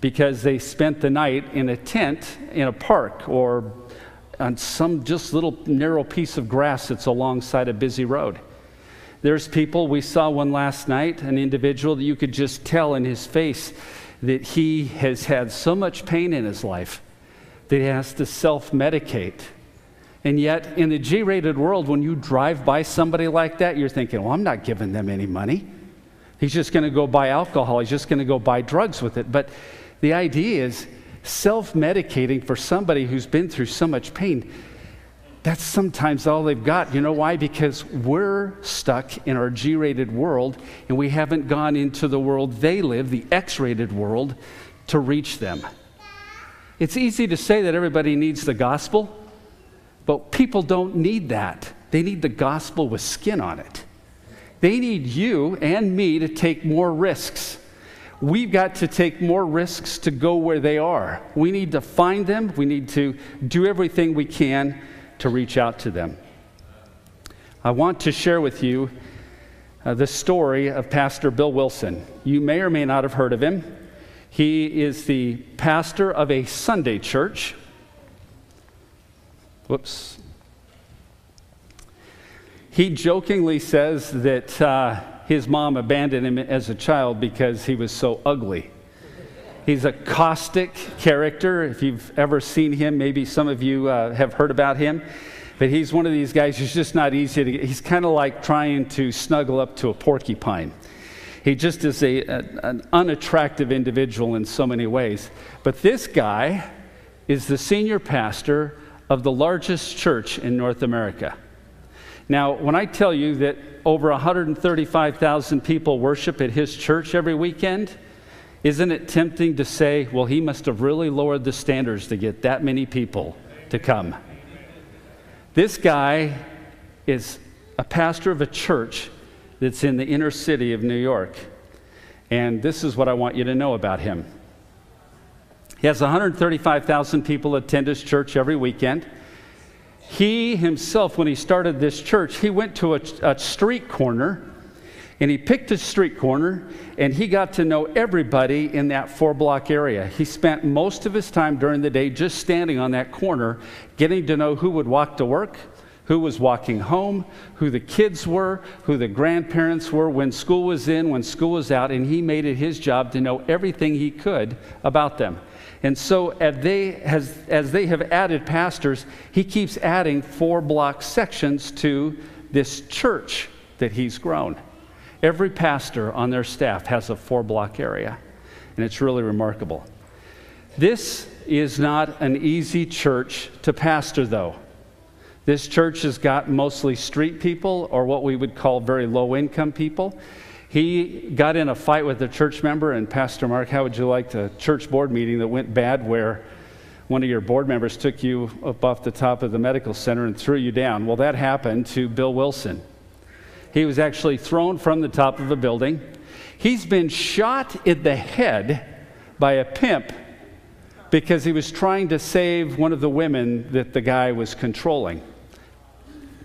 because they spent the night in a tent in a park or on some just little narrow piece of grass that's alongside a busy road. There's people, we saw one last night, an individual that you could just tell in his face that he has had so much pain in his life that he has to self medicate. And yet, in the G rated world, when you drive by somebody like that, you're thinking, well, I'm not giving them any money. He's just going to go buy alcohol, he's just going to go buy drugs with it. But the idea is self medicating for somebody who's been through so much pain. That's sometimes all they've got. You know why? Because we're stuck in our G rated world and we haven't gone into the world they live, the X rated world, to reach them. It's easy to say that everybody needs the gospel, but people don't need that. They need the gospel with skin on it. They need you and me to take more risks. We've got to take more risks to go where they are. We need to find them, we need to do everything we can to reach out to them. I want to share with you uh, the story of Pastor Bill Wilson. You may or may not have heard of him. He is the pastor of a Sunday church. Whoops. He jokingly says that uh, his mom abandoned him as a child because he was so ugly. He's a caustic character. If you've ever seen him, maybe some of you uh, have heard about him. But he's one of these guys who's just not easy to get. He's kind of like trying to snuggle up to a porcupine. He just is a, a, an unattractive individual in so many ways. But this guy is the senior pastor of the largest church in North America. Now, when I tell you that over 135,000 people worship at his church every weekend, isn't it tempting to say, well, he must have really lowered the standards to get that many people to come? This guy is a pastor of a church that's in the inner city of New York. And this is what I want you to know about him. He has 135,000 people attend his church every weekend. He himself, when he started this church, he went to a, a street corner and he picked a street corner and he got to know everybody in that four block area. He spent most of his time during the day just standing on that corner, getting to know who would walk to work, who was walking home, who the kids were, who the grandparents were, when school was in, when school was out, and he made it his job to know everything he could about them. And so, as they, as they have added pastors, he keeps adding four block sections to this church that he's grown. Every pastor on their staff has a four block area, and it's really remarkable. This is not an easy church to pastor, though. This church has got mostly street people or what we would call very low income people. He got in a fight with a church member, and Pastor Mark, how would you like the church board meeting that went bad where one of your board members took you up off the top of the medical center and threw you down? Well, that happened to Bill Wilson. He was actually thrown from the top of a building. He's been shot in the head by a pimp because he was trying to save one of the women that the guy was controlling.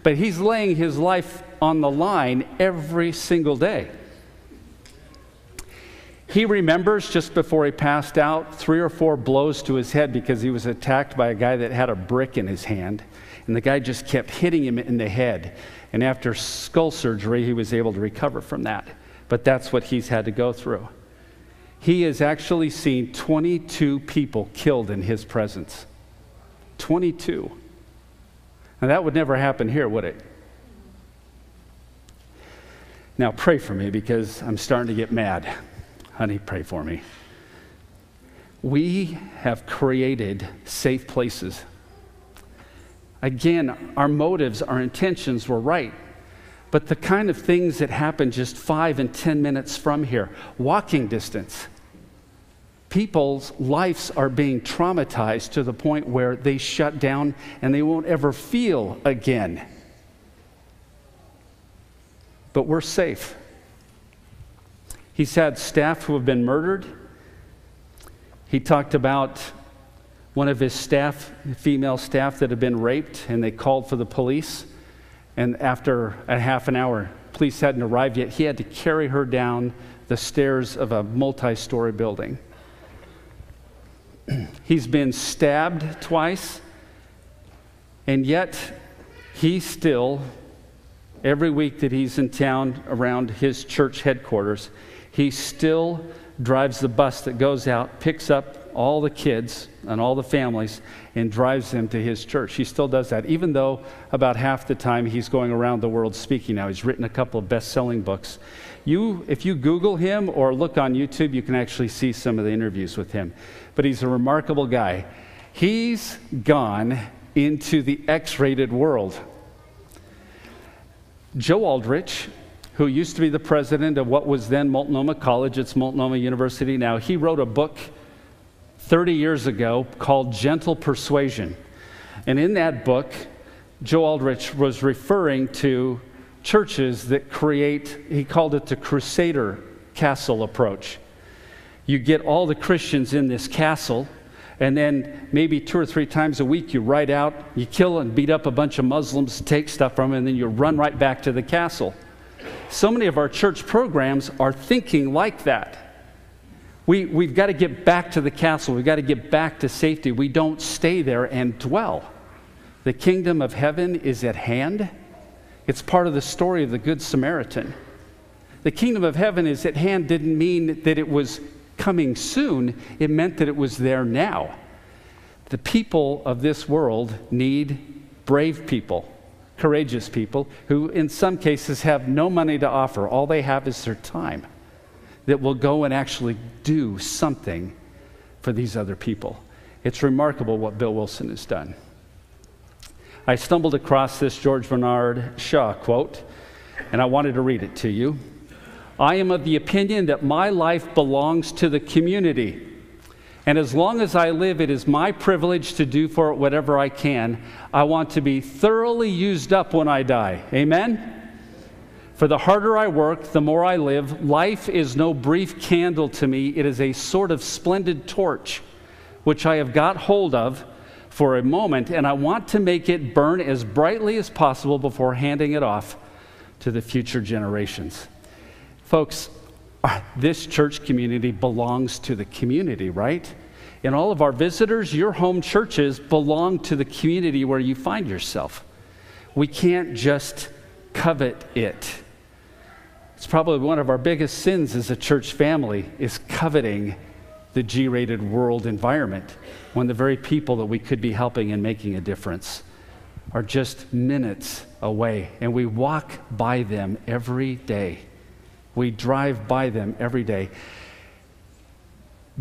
But he's laying his life on the line every single day. He remembers just before he passed out three or four blows to his head because he was attacked by a guy that had a brick in his hand. And the guy just kept hitting him in the head. And after skull surgery, he was able to recover from that. But that's what he's had to go through. He has actually seen 22 people killed in his presence. 22. Now, that would never happen here, would it? Now, pray for me because I'm starting to get mad. Honey, pray for me. We have created safe places. Again, our motives, our intentions were right. but the kind of things that happen just five and 10 minutes from here, walking distance. People's lives are being traumatized to the point where they shut down and they won't ever feel again. But we're safe. He's had staff who have been murdered. He talked about one of his staff, female staff, that had been raped, and they called for the police. And after a half an hour, police hadn't arrived yet. He had to carry her down the stairs of a multi story building. He's been stabbed twice, and yet he still, every week that he's in town around his church headquarters, he still drives the bus that goes out, picks up all the kids and all the families, and drives them to his church. He still does that, even though about half the time he's going around the world speaking now. He's written a couple of best selling books. You, if you Google him or look on YouTube, you can actually see some of the interviews with him. But he's a remarkable guy. He's gone into the X rated world. Joe Aldrich, who used to be the president of what was then Multnomah College, it's Multnomah University now, he wrote a book 30 years ago called Gentle Persuasion. And in that book, Joe Aldrich was referring to churches that create, he called it the crusader castle approach. You get all the Christians in this castle, and then maybe two or three times a week you ride out, you kill and beat up a bunch of Muslims, take stuff from them, and then you run right back to the castle. So many of our church programs are thinking like that. We, we've got to get back to the castle. We've got to get back to safety. We don't stay there and dwell. The kingdom of heaven is at hand. It's part of the story of the Good Samaritan. The kingdom of heaven is at hand didn't mean that it was coming soon, it meant that it was there now. The people of this world need brave people, courageous people, who in some cases have no money to offer. All they have is their time that will go and actually do something for these other people. It's remarkable what Bill Wilson has done. I stumbled across this George Bernard Shaw quote, and I wanted to read it to you. I am of the opinion that my life belongs to the community. And as long as I live, it is my privilege to do for it whatever I can. I want to be thoroughly used up when I die. Amen? For the harder I work, the more I live. Life is no brief candle to me, it is a sort of splendid torch, which I have got hold of for a moment, and I want to make it burn as brightly as possible before handing it off to the future generations. Folks, this church community belongs to the community, right? And all of our visitors, your home churches belong to the community where you find yourself. We can't just covet it. It's probably one of our biggest sins as a church family is coveting the G-rated world environment when the very people that we could be helping and making a difference are just minutes away and we walk by them every day. We drive by them every day.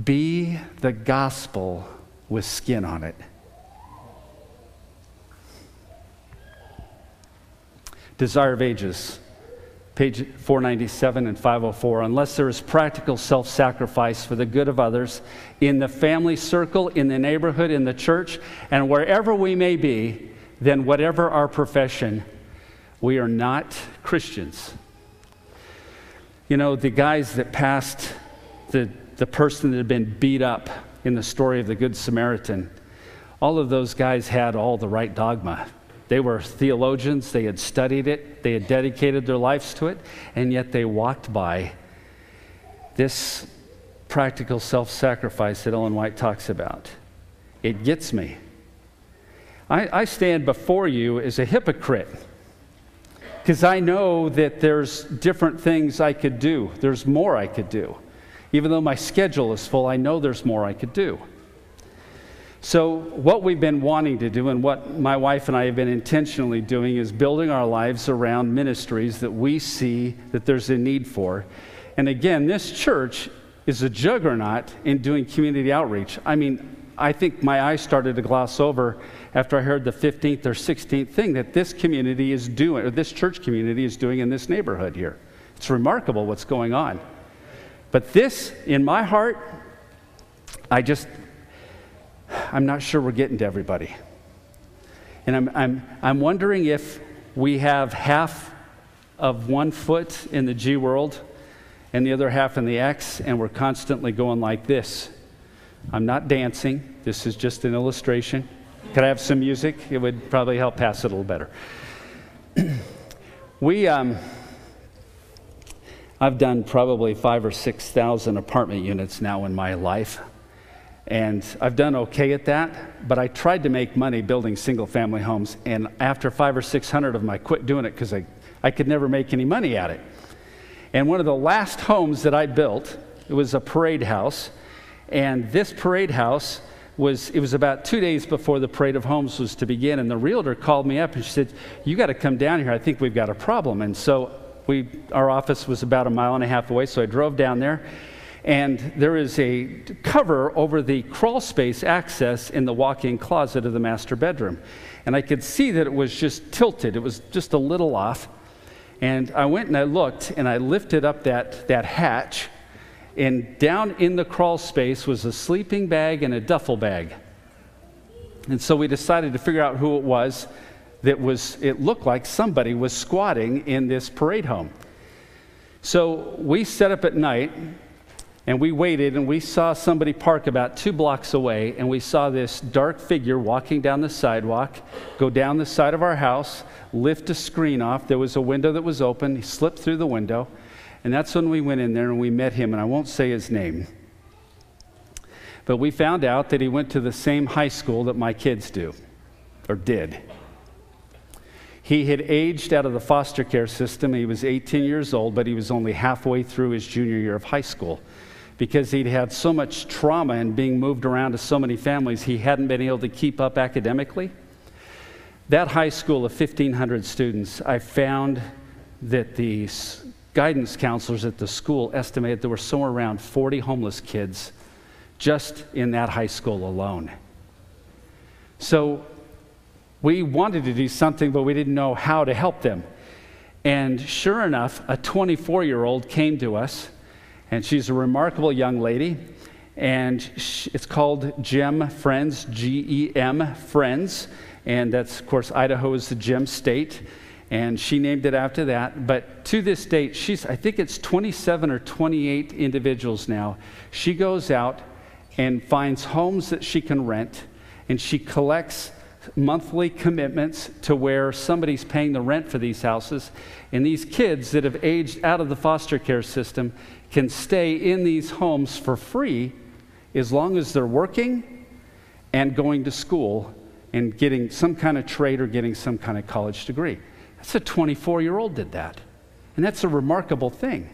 Be the gospel with skin on it. Desire of Ages, page 497 and 504. Unless there is practical self sacrifice for the good of others in the family circle, in the neighborhood, in the church, and wherever we may be, then whatever our profession, we are not Christians. You know, the guys that passed the, the person that had been beat up in the story of the Good Samaritan, all of those guys had all the right dogma. They were theologians, they had studied it, they had dedicated their lives to it, and yet they walked by this practical self sacrifice that Ellen White talks about. It gets me. I, I stand before you as a hypocrite because I know that there's different things I could do, there's more I could do. Even though my schedule is full, I know there's more I could do. So, what we've been wanting to do, and what my wife and I have been intentionally doing, is building our lives around ministries that we see that there's a need for. And again, this church is a juggernaut in doing community outreach. I mean, I think my eyes started to gloss over after I heard the 15th or 16th thing that this community is doing, or this church community is doing in this neighborhood here. It's remarkable what's going on. But this, in my heart, I just, I'm not sure we're getting to everybody. And I'm, I'm, I'm wondering if we have half of one foot in the G world and the other half in the X, and we're constantly going like this. I'm not dancing, this is just an illustration. Could I have some music? It would probably help pass it a little better. we, um, I've done probably five or 6,000 apartment units now in my life. And I've done okay at that, but I tried to make money building single family homes. And after five or 600 of them, I quit doing it because I, I could never make any money at it. And one of the last homes that I built, it was a parade house. And this parade house was, it was about two days before the parade of homes was to begin. And the realtor called me up and she said, You got to come down here. I think we've got a problem. And so we, our office was about a mile and a half away. So I drove down there and there is a cover over the crawl space access in the walk in closet of the master bedroom. And I could see that it was just tilted, it was just a little off. And I went and I looked and I lifted up that, that hatch, and down in the crawl space was a sleeping bag and a duffel bag. And so we decided to figure out who it was that was, it looked like somebody was squatting in this parade home. So we set up at night and we waited and we saw somebody park about two blocks away, and we saw this dark figure walking down the sidewalk, go down the side of our house, lift a screen off. There was a window that was open. He slipped through the window. And that's when we went in there and we met him, and I won't say his name. But we found out that he went to the same high school that my kids do, or did. He had aged out of the foster care system. He was 18 years old, but he was only halfway through his junior year of high school because he'd had so much trauma and being moved around to so many families, he hadn't been able to keep up academically. That high school of 1,500 students, I found that the guidance counselors at the school estimated there were somewhere around 40 homeless kids just in that high school alone. So we wanted to do something, but we didn't know how to help them. And sure enough, a 24 year old came to us and she's a remarkable young lady. And she, it's called GEM Friends, G E M Friends. And that's, of course, Idaho is the GEM state. And she named it after that. But to this date, she's, I think it's 27 or 28 individuals now. She goes out and finds homes that she can rent, and she collects monthly commitments to where somebody's paying the rent for these houses. And these kids that have aged out of the foster care system can stay in these homes for free as long as they're working and going to school and getting some kind of trade or getting some kind of college degree. That's a 24 year old did that. And that's a remarkable thing.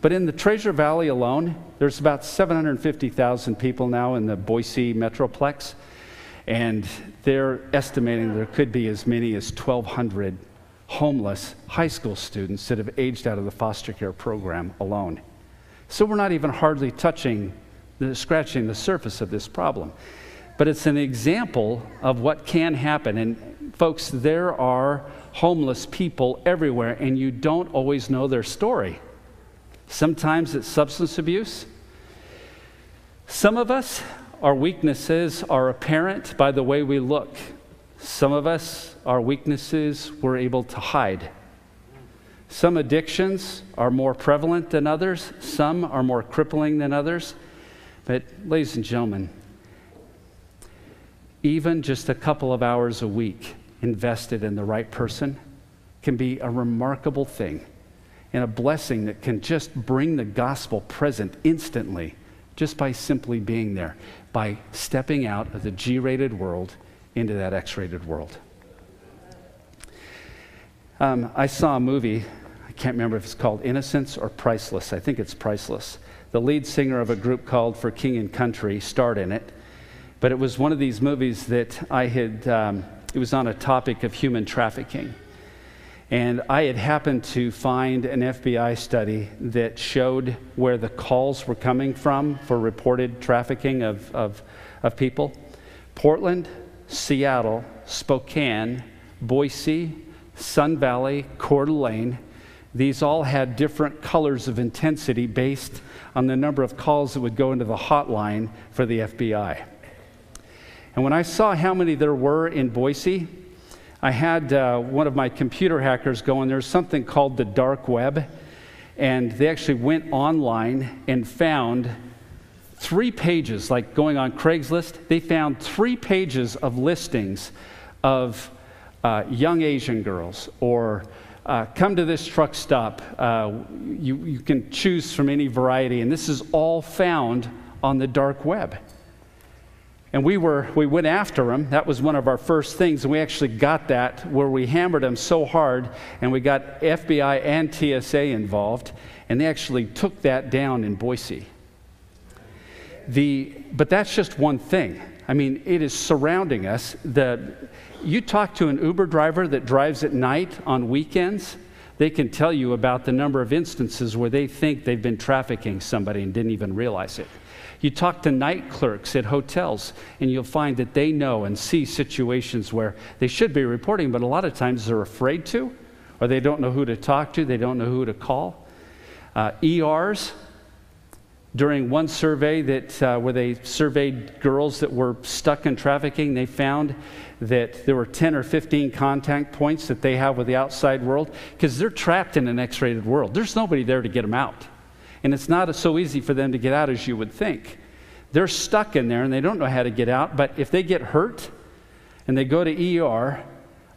But in the Treasure Valley alone, there's about 750,000 people now in the Boise Metroplex. And they're estimating there could be as many as 1,200 homeless high school students that have aged out of the foster care program alone. So we're not even hardly touching, the, scratching the surface of this problem. But it's an example of what can happen. And folks, there are homeless people everywhere, and you don't always know their story. Sometimes it's substance abuse. Some of us, our weaknesses are apparent by the way we look. Some of us, our weaknesses, we're able to hide. Some addictions are more prevalent than others, some are more crippling than others. But, ladies and gentlemen, even just a couple of hours a week invested in the right person can be a remarkable thing and a blessing that can just bring the gospel present instantly just by simply being there, by stepping out of the G rated world into that X rated world. Um, I saw a movie, I can't remember if it's called Innocence or Priceless. I think it's Priceless. The lead singer of a group called For King and Country starred in it. But it was one of these movies that I had, um, it was on a topic of human trafficking. And I had happened to find an FBI study that showed where the calls were coming from for reported trafficking of, of, of people. Portland, Seattle, Spokane, Boise, Sun Valley, Coeur d'Alene, these all had different colors of intensity based on the number of calls that would go into the hotline for the FBI. And when I saw how many there were in Boise, I had uh, one of my computer hackers go, and there's something called the dark web. And they actually went online and found three pages, like going on Craigslist, they found three pages of listings of uh, young Asian girls or uh, come to this truck stop. Uh, you, you can choose from any variety, and this is all found on the dark web. And we were we went after them. That was one of our first things, and we actually got that where we hammered them so hard, and we got FBI and TSA involved, and they actually took that down in Boise. The but that's just one thing. I mean, it is surrounding us. The you talk to an Uber driver that drives at night on weekends, they can tell you about the number of instances where they think they've been trafficking somebody and didn't even realize it. You talk to night clerks at hotels, and you'll find that they know and see situations where they should be reporting, but a lot of times they're afraid to, or they don't know who to talk to, they don't know who to call. Uh, ERs, during one survey that uh, where they surveyed girls that were stuck in trafficking, they found that there were 10 or 15 contact points that they have with the outside world because they're trapped in an X-rated world. There's nobody there to get them out. And it's not so easy for them to get out as you would think. They're stuck in there and they don't know how to get out, but if they get hurt and they go to ER,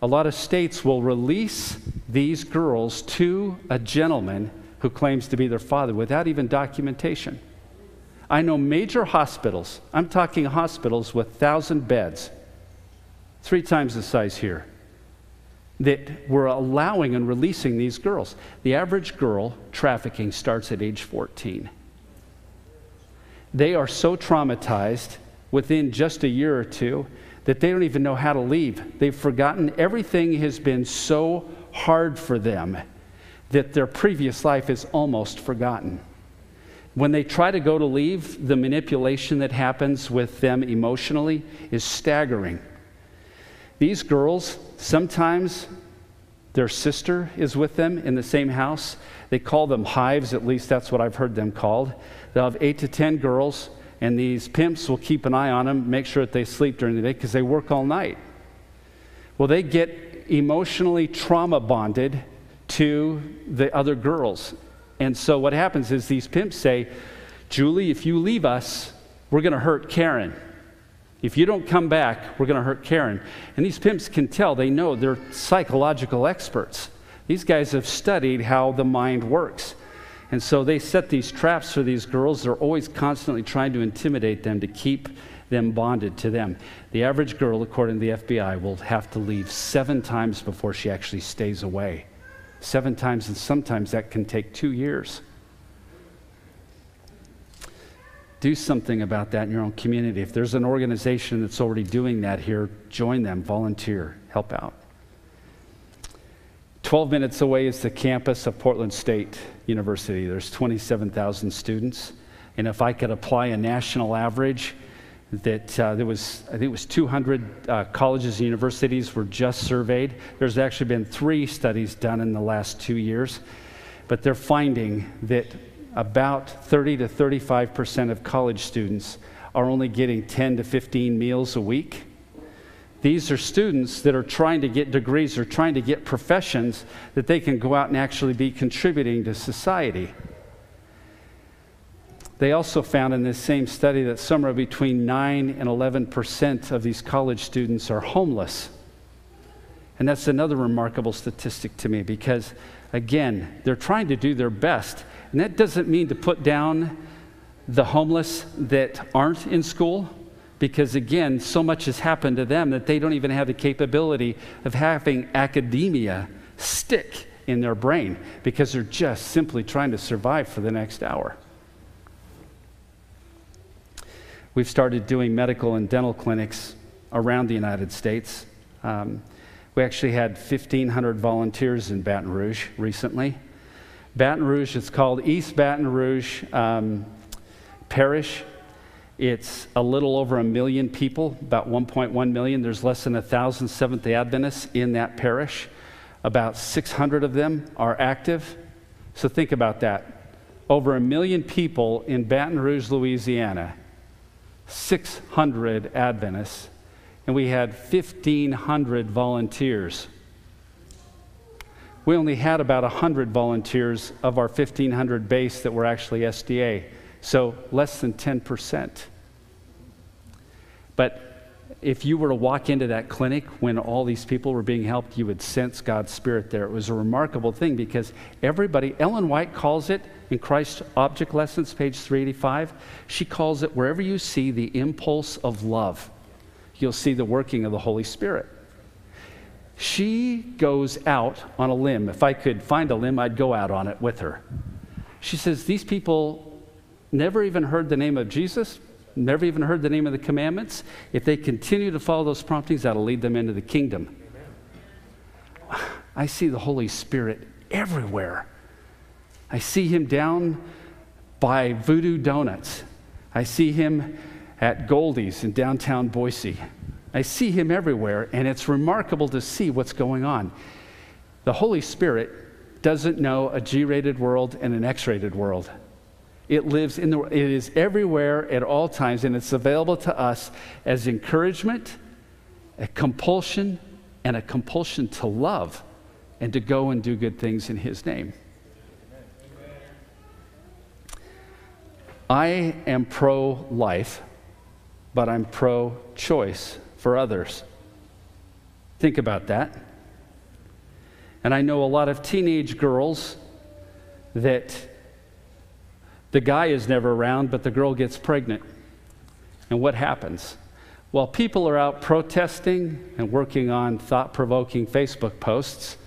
a lot of states will release these girls to a gentleman who claims to be their father without even documentation. I know major hospitals, I'm talking hospitals with 1,000 beds, three times the size here, that were allowing and releasing these girls. The average girl trafficking starts at age 14. They are so traumatized within just a year or two that they don't even know how to leave. They've forgotten everything has been so hard for them that their previous life is almost forgotten. When they try to go to leave, the manipulation that happens with them emotionally is staggering. These girls, sometimes their sister is with them in the same house. They call them hives, at least that's what I've heard them called. They'll have eight to ten girls, and these pimps will keep an eye on them, make sure that they sleep during the day because they work all night. Well, they get emotionally trauma bonded to the other girls. And so what happens is these pimps say, Julie, if you leave us, we're going to hurt Karen. If you don't come back, we're going to hurt Karen. And these pimps can tell, they know they're psychological experts. These guys have studied how the mind works. And so they set these traps for these girls. They're always constantly trying to intimidate them to keep them bonded to them. The average girl, according to the FBI, will have to leave seven times before she actually stays away seven times, and sometimes that can take two years. Do something about that in your own community. If there's an organization that's already doing that here, join them, volunteer, help out. 12 minutes away is the campus of Portland State University. There's 27,000 students. And if I could apply a national average, that uh, there was, I think it was 200 uh, colleges and universities were just surveyed. There's actually been three studies done in the last two years, but they're finding that about 30 to 35 percent of college students are only getting 10 to 15 meals a week. These are students that are trying to get degrees or trying to get professions that they can go out and actually be contributing to society. They also found in this same study that somewhere between 9 and 11 percent of these college students are homeless. And that's another remarkable statistic to me because, again, they're trying to do their best. And that doesn't mean to put down the homeless that aren't in school because, again, so much has happened to them that they don't even have the capability of having academia stick in their brain because they're just simply trying to survive for the next hour. We've started doing medical and dental clinics around the United States. Um, We actually had 1,500 volunteers in Baton Rouge recently. Baton Rouge, it's called East Baton Rouge um, Parish. It's a little over a million people, about 1.1 million. There's less than a thousand Seventh day Adventists in that parish. About 600 of them are active. So think about that. Over a million people in Baton Rouge, Louisiana, 600 Adventists, and we had 1,500 volunteers. We only had about 100 volunteers of our 1,500 base that were actually SDA, so less than 10%. But if you were to walk into that clinic when all these people were being helped, you would sense God's Spirit there. It was a remarkable thing because everybody, Ellen White calls it in Christ Object Lessons, page 385, she calls it wherever you see the impulse of love, you'll see the working of the Holy Spirit. She goes out on a limb. If I could find a limb, I'd go out on it with her. She says, These people never even heard the name of Jesus, never even heard the name of the commandments. If they continue to follow those promptings, that'll lead them into the kingdom. I see the Holy Spirit everywhere. I see him down by Voodoo Donuts. I see him at Goldie's in downtown Boise. I see him everywhere, and it's remarkable to see what's going on. The Holy Spirit doesn't know a G rated world and an X rated world. It lives in the it is everywhere at all times, and it's available to us as encouragement, a compulsion, and a compulsion to love and to go and do good things in His name. I am pro life, but I'm pro choice for others. Think about that. And I know a lot of teenage girls that the guy is never around, but the girl gets pregnant. And what happens? While people are out protesting and working on thought provoking Facebook posts,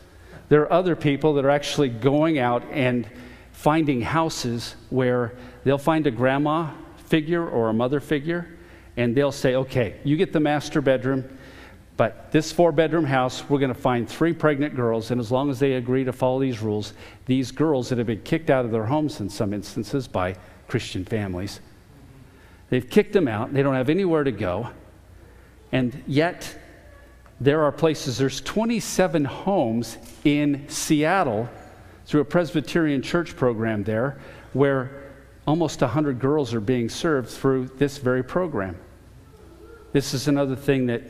there are other people that are actually going out and finding houses where they'll find a grandma figure or a mother figure, and they'll say, okay, you get the master bedroom, but this four bedroom house, we're going to find three pregnant girls, and as long as they agree to follow these rules, these girls that have been kicked out of their homes in some instances by Christian families, they've kicked them out, they don't have anywhere to go, and yet there are places, there's 27 homes in Seattle through a Presbyterian church program there where almost 100 girls are being served through this very program. This is another thing that,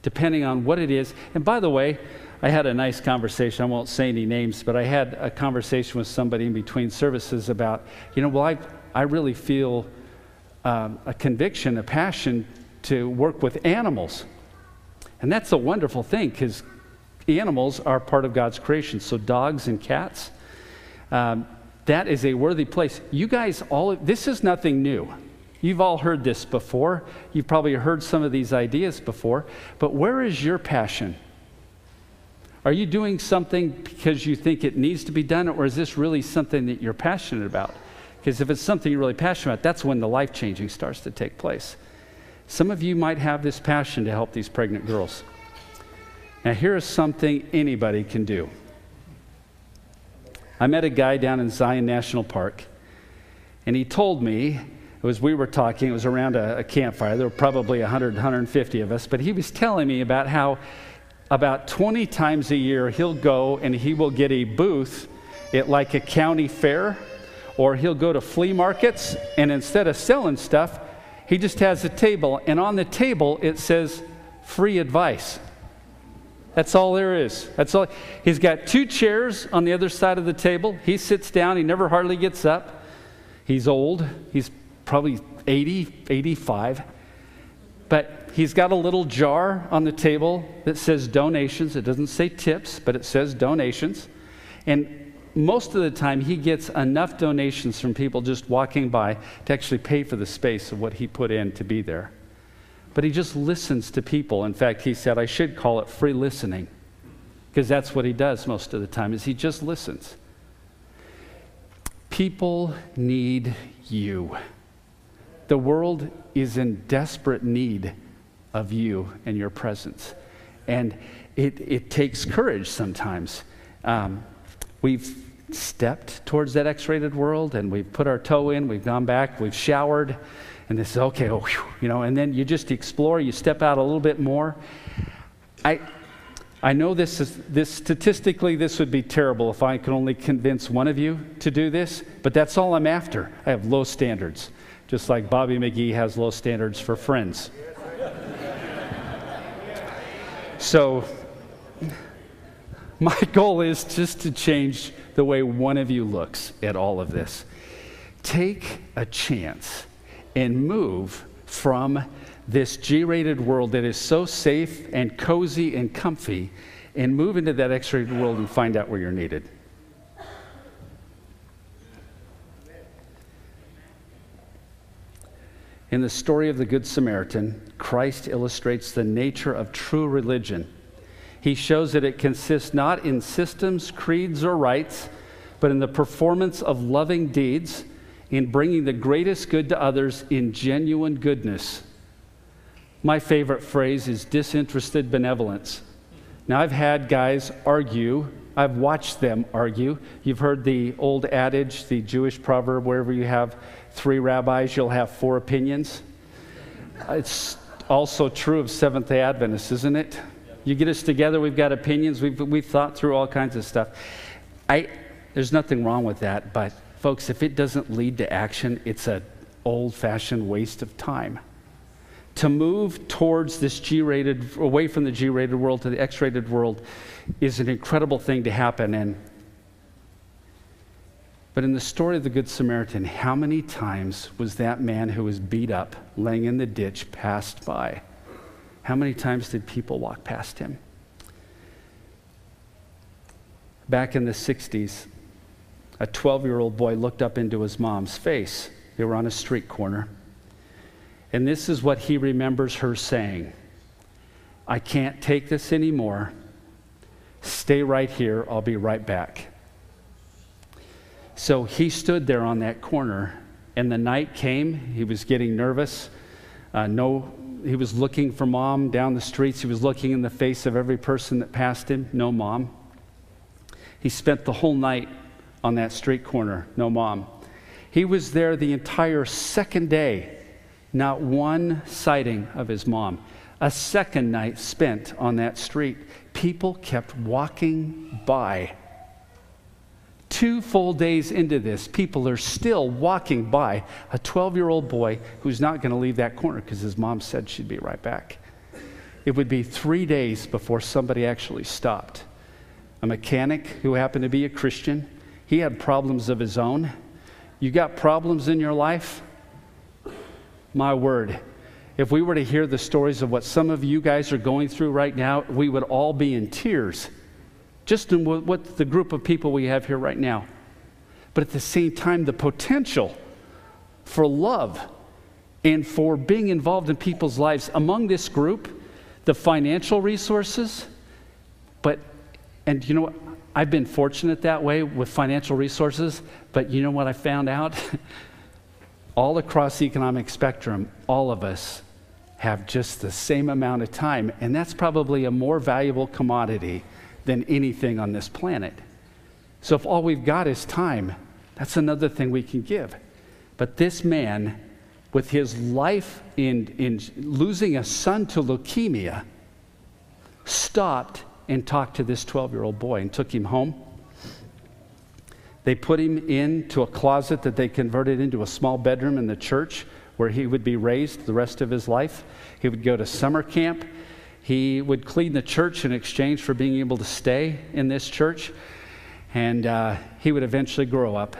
depending on what it is, and by the way, I had a nice conversation. I won't say any names, but I had a conversation with somebody in between services about, you know, well, I, I really feel um, a conviction, a passion to work with animals. And that's a wonderful thing because animals are part of God's creation. So, dogs and cats, um, that is a worthy place. You guys, all, this is nothing new. You've all heard this before. You've probably heard some of these ideas before. But where is your passion? Are you doing something because you think it needs to be done, or is this really something that you're passionate about? Because if it's something you're really passionate about, that's when the life changing starts to take place. Some of you might have this passion to help these pregnant girls. Now, here is something anybody can do. I met a guy down in Zion National Park, and he told me, as we were talking, it was around a, a campfire, there were probably 100, 150 of us, but he was telling me about how about 20 times a year he'll go and he will get a booth at like a county fair, or he'll go to flea markets, and instead of selling stuff, he just has a table, and on the table it says free advice. That's all there is. That's all. He's got two chairs on the other side of the table. He sits down. He never hardly gets up. He's old. He's probably 80, 85. But he's got a little jar on the table that says donations. It doesn't say tips, but it says donations. And most of the time, he gets enough donations from people just walking by to actually pay for the space of what he put in to be there but he just listens to people. In fact, he said I should call it free listening because that's what he does most of the time is he just listens. People need you. The world is in desperate need of you and your presence. And it, it takes courage sometimes. Um, we've stepped towards that X rated world and we've put our toe in, we've gone back, we've showered, and this is okay, oh, whew, you know, and then you just explore, you step out a little bit more. I, I know this is this statistically this would be terrible if I could only convince one of you to do this, but that's all I'm after. I have low standards, just like Bobby McGee has low standards for friends. So my goal is just to change the way one of you looks at all of this. Take a chance and move from this G rated world that is so safe and cozy and comfy and move into that X rated world and find out where you're needed. In the story of the Good Samaritan, Christ illustrates the nature of true religion. He shows that it consists not in systems, creeds, or rites, but in the performance of loving deeds, in bringing the greatest good to others in genuine goodness. My favorite phrase is disinterested benevolence. Now, I've had guys argue, I've watched them argue. You've heard the old adage, the Jewish proverb, wherever you have three rabbis, you'll have four opinions. It's also true of Seventh day Adventists, isn't it? You get us together, we've got opinions, we've, we've thought through all kinds of stuff. I, there's nothing wrong with that, but folks, if it doesn't lead to action, it's an old fashioned waste of time. To move towards this G rated, away from the G rated world to the X rated world, is an incredible thing to happen. And but in the story of the Good Samaritan, how many times was that man who was beat up, laying in the ditch, passed by? How many times did people walk past him? Back in the 60s, a 12 year old boy looked up into his mom's face. They were on a street corner. And this is what he remembers her saying I can't take this anymore. Stay right here. I'll be right back. So he stood there on that corner, and the night came. He was getting nervous. Uh, no, he was looking for mom down the streets. He was looking in the face of every person that passed him. No mom. He spent the whole night on that street corner. No mom. He was there the entire second day. Not one sighting of his mom. A second night spent on that street. People kept walking by Two full days into this, people are still walking by a 12 year old boy who's not going to leave that corner because his mom said she'd be right back. It would be three days before somebody actually stopped. A mechanic who happened to be a Christian, he had problems of his own. You got problems in your life? My word. If we were to hear the stories of what some of you guys are going through right now, we would all be in tears just in what the group of people we have here right now. But at the same time, the potential for love and for being involved in people's lives among this group, the financial resources, but, and you know what? I've been fortunate that way with financial resources, but you know what I found out? all across the economic spectrum, all of us have just the same amount of time, and that's probably a more valuable commodity than anything on this planet. So if all we've got is time, that's another thing we can give. But this man, with his life in, in losing a son to leukemia, stopped and talked to this 12 year old boy and took him home. They put him into a closet that they converted into a small bedroom in the church where he would be raised the rest of his life. He would go to summer camp. He would clean the church in exchange for being able to stay in this church. And uh, he would eventually grow up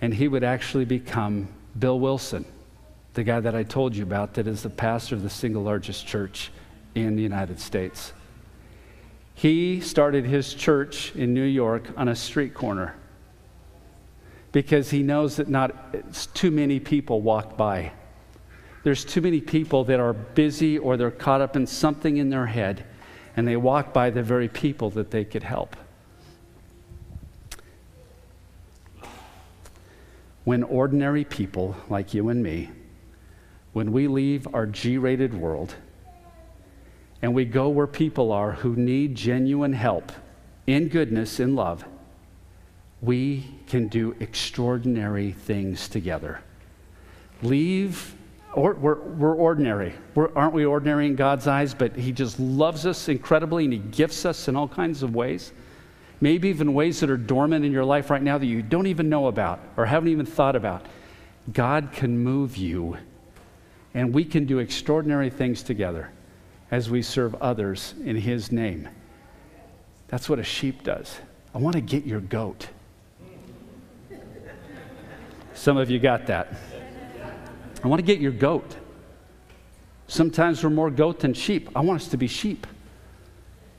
and he would actually become Bill Wilson, the guy that I told you about, that is the pastor of the single largest church in the United States. He started his church in New York on a street corner because he knows that not too many people walk by there's too many people that are busy or they're caught up in something in their head and they walk by the very people that they could help. When ordinary people like you and me, when we leave our G rated world and we go where people are who need genuine help in goodness, in love, we can do extraordinary things together. Leave, or, we're, we're ordinary. We're, aren't we ordinary in God's eyes? But He just loves us incredibly and He gifts us in all kinds of ways. Maybe even ways that are dormant in your life right now that you don't even know about or haven't even thought about. God can move you, and we can do extraordinary things together as we serve others in His name. That's what a sheep does. I want to get your goat. Some of you got that. I want to get your goat. Sometimes we're more goat than sheep. I want us to be sheep.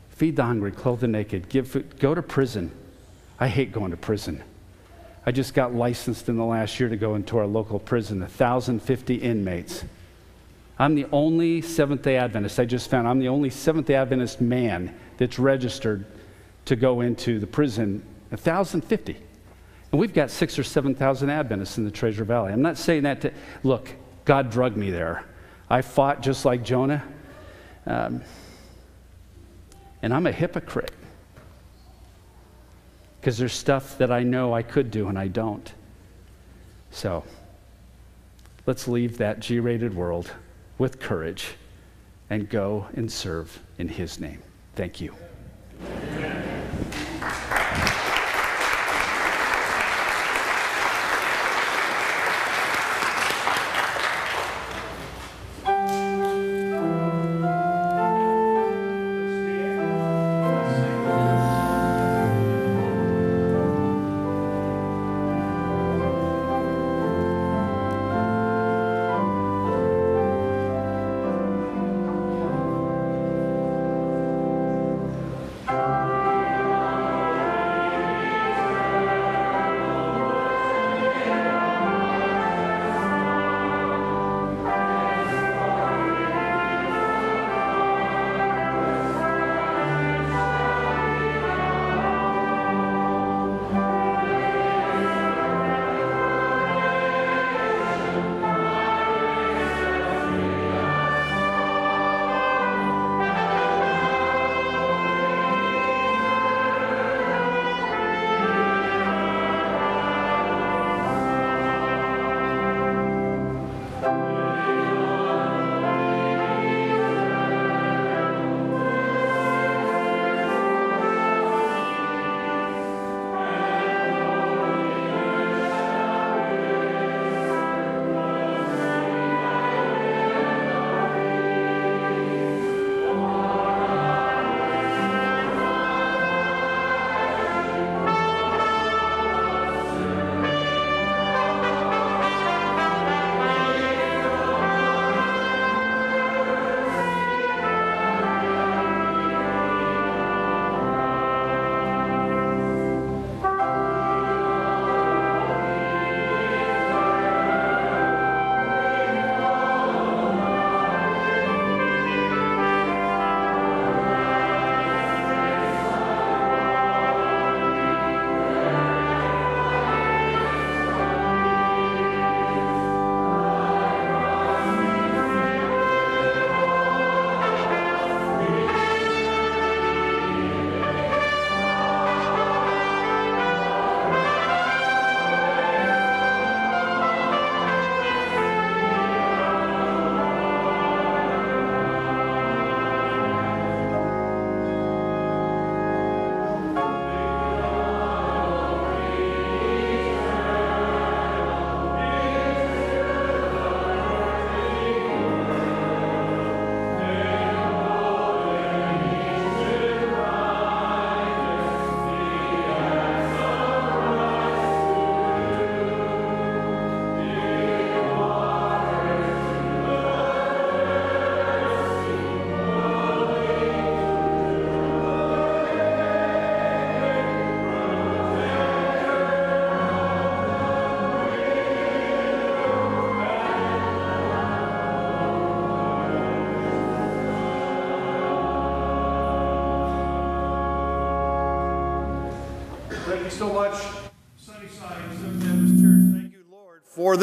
Feed the hungry, clothe the naked, give food, go to prison. I hate going to prison. I just got licensed in the last year to go into our local prison, 1,050 inmates. I'm the only Seventh day Adventist, I just found I'm the only Seventh day Adventist man that's registered to go into the prison, 1,050. And we've got six or 7,000 Adventists in the Treasure Valley. I'm not saying that to, look, God drugged me there. I fought just like Jonah. Um, and I'm a hypocrite because there's stuff that I know I could do and I don't. So let's leave that G rated world with courage and go and serve in His name. Thank you. Thank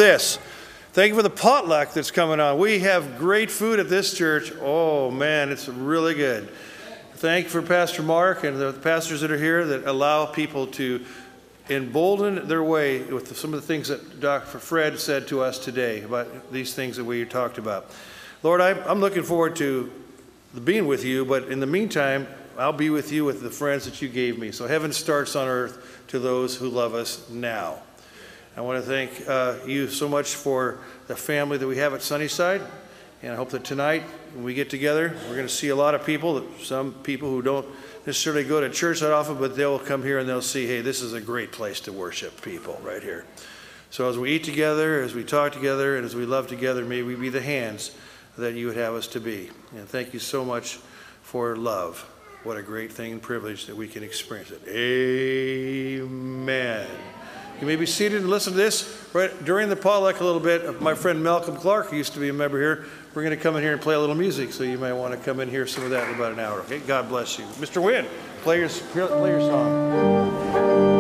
this. Thank you for the potluck that's coming on. We have great food at this church. Oh, man, it's really good. Thank you for Pastor Mark and the pastors that are here that allow people to embolden their way with some of the things that Dr. Fred said to us today about these things that we talked about. Lord, I'm looking forward to being with you, but in the meantime, I'll be with you with the friends that you gave me. So heaven starts on earth to those who love us now. I want to thank uh, you so much for the family that we have at Sunnyside. And I hope that tonight, when we get together, we're going to see a lot of people, some people who don't necessarily go to church that often, but they'll come here and they'll see, hey, this is a great place to worship people right here. So as we eat together, as we talk together, and as we love together, may we be the hands that you would have us to be. And thank you so much for love. What a great thing and privilege that we can experience it. Amen. You may be seated and listen to this. Right during the potluck, a little bit, uh, my friend Malcolm Clark, who used to be a member here, we're going to come in here and play a little music, so you might want to come in here some of that in about an hour. Okay, God bless you. Mr. Wynn, play your, play your song.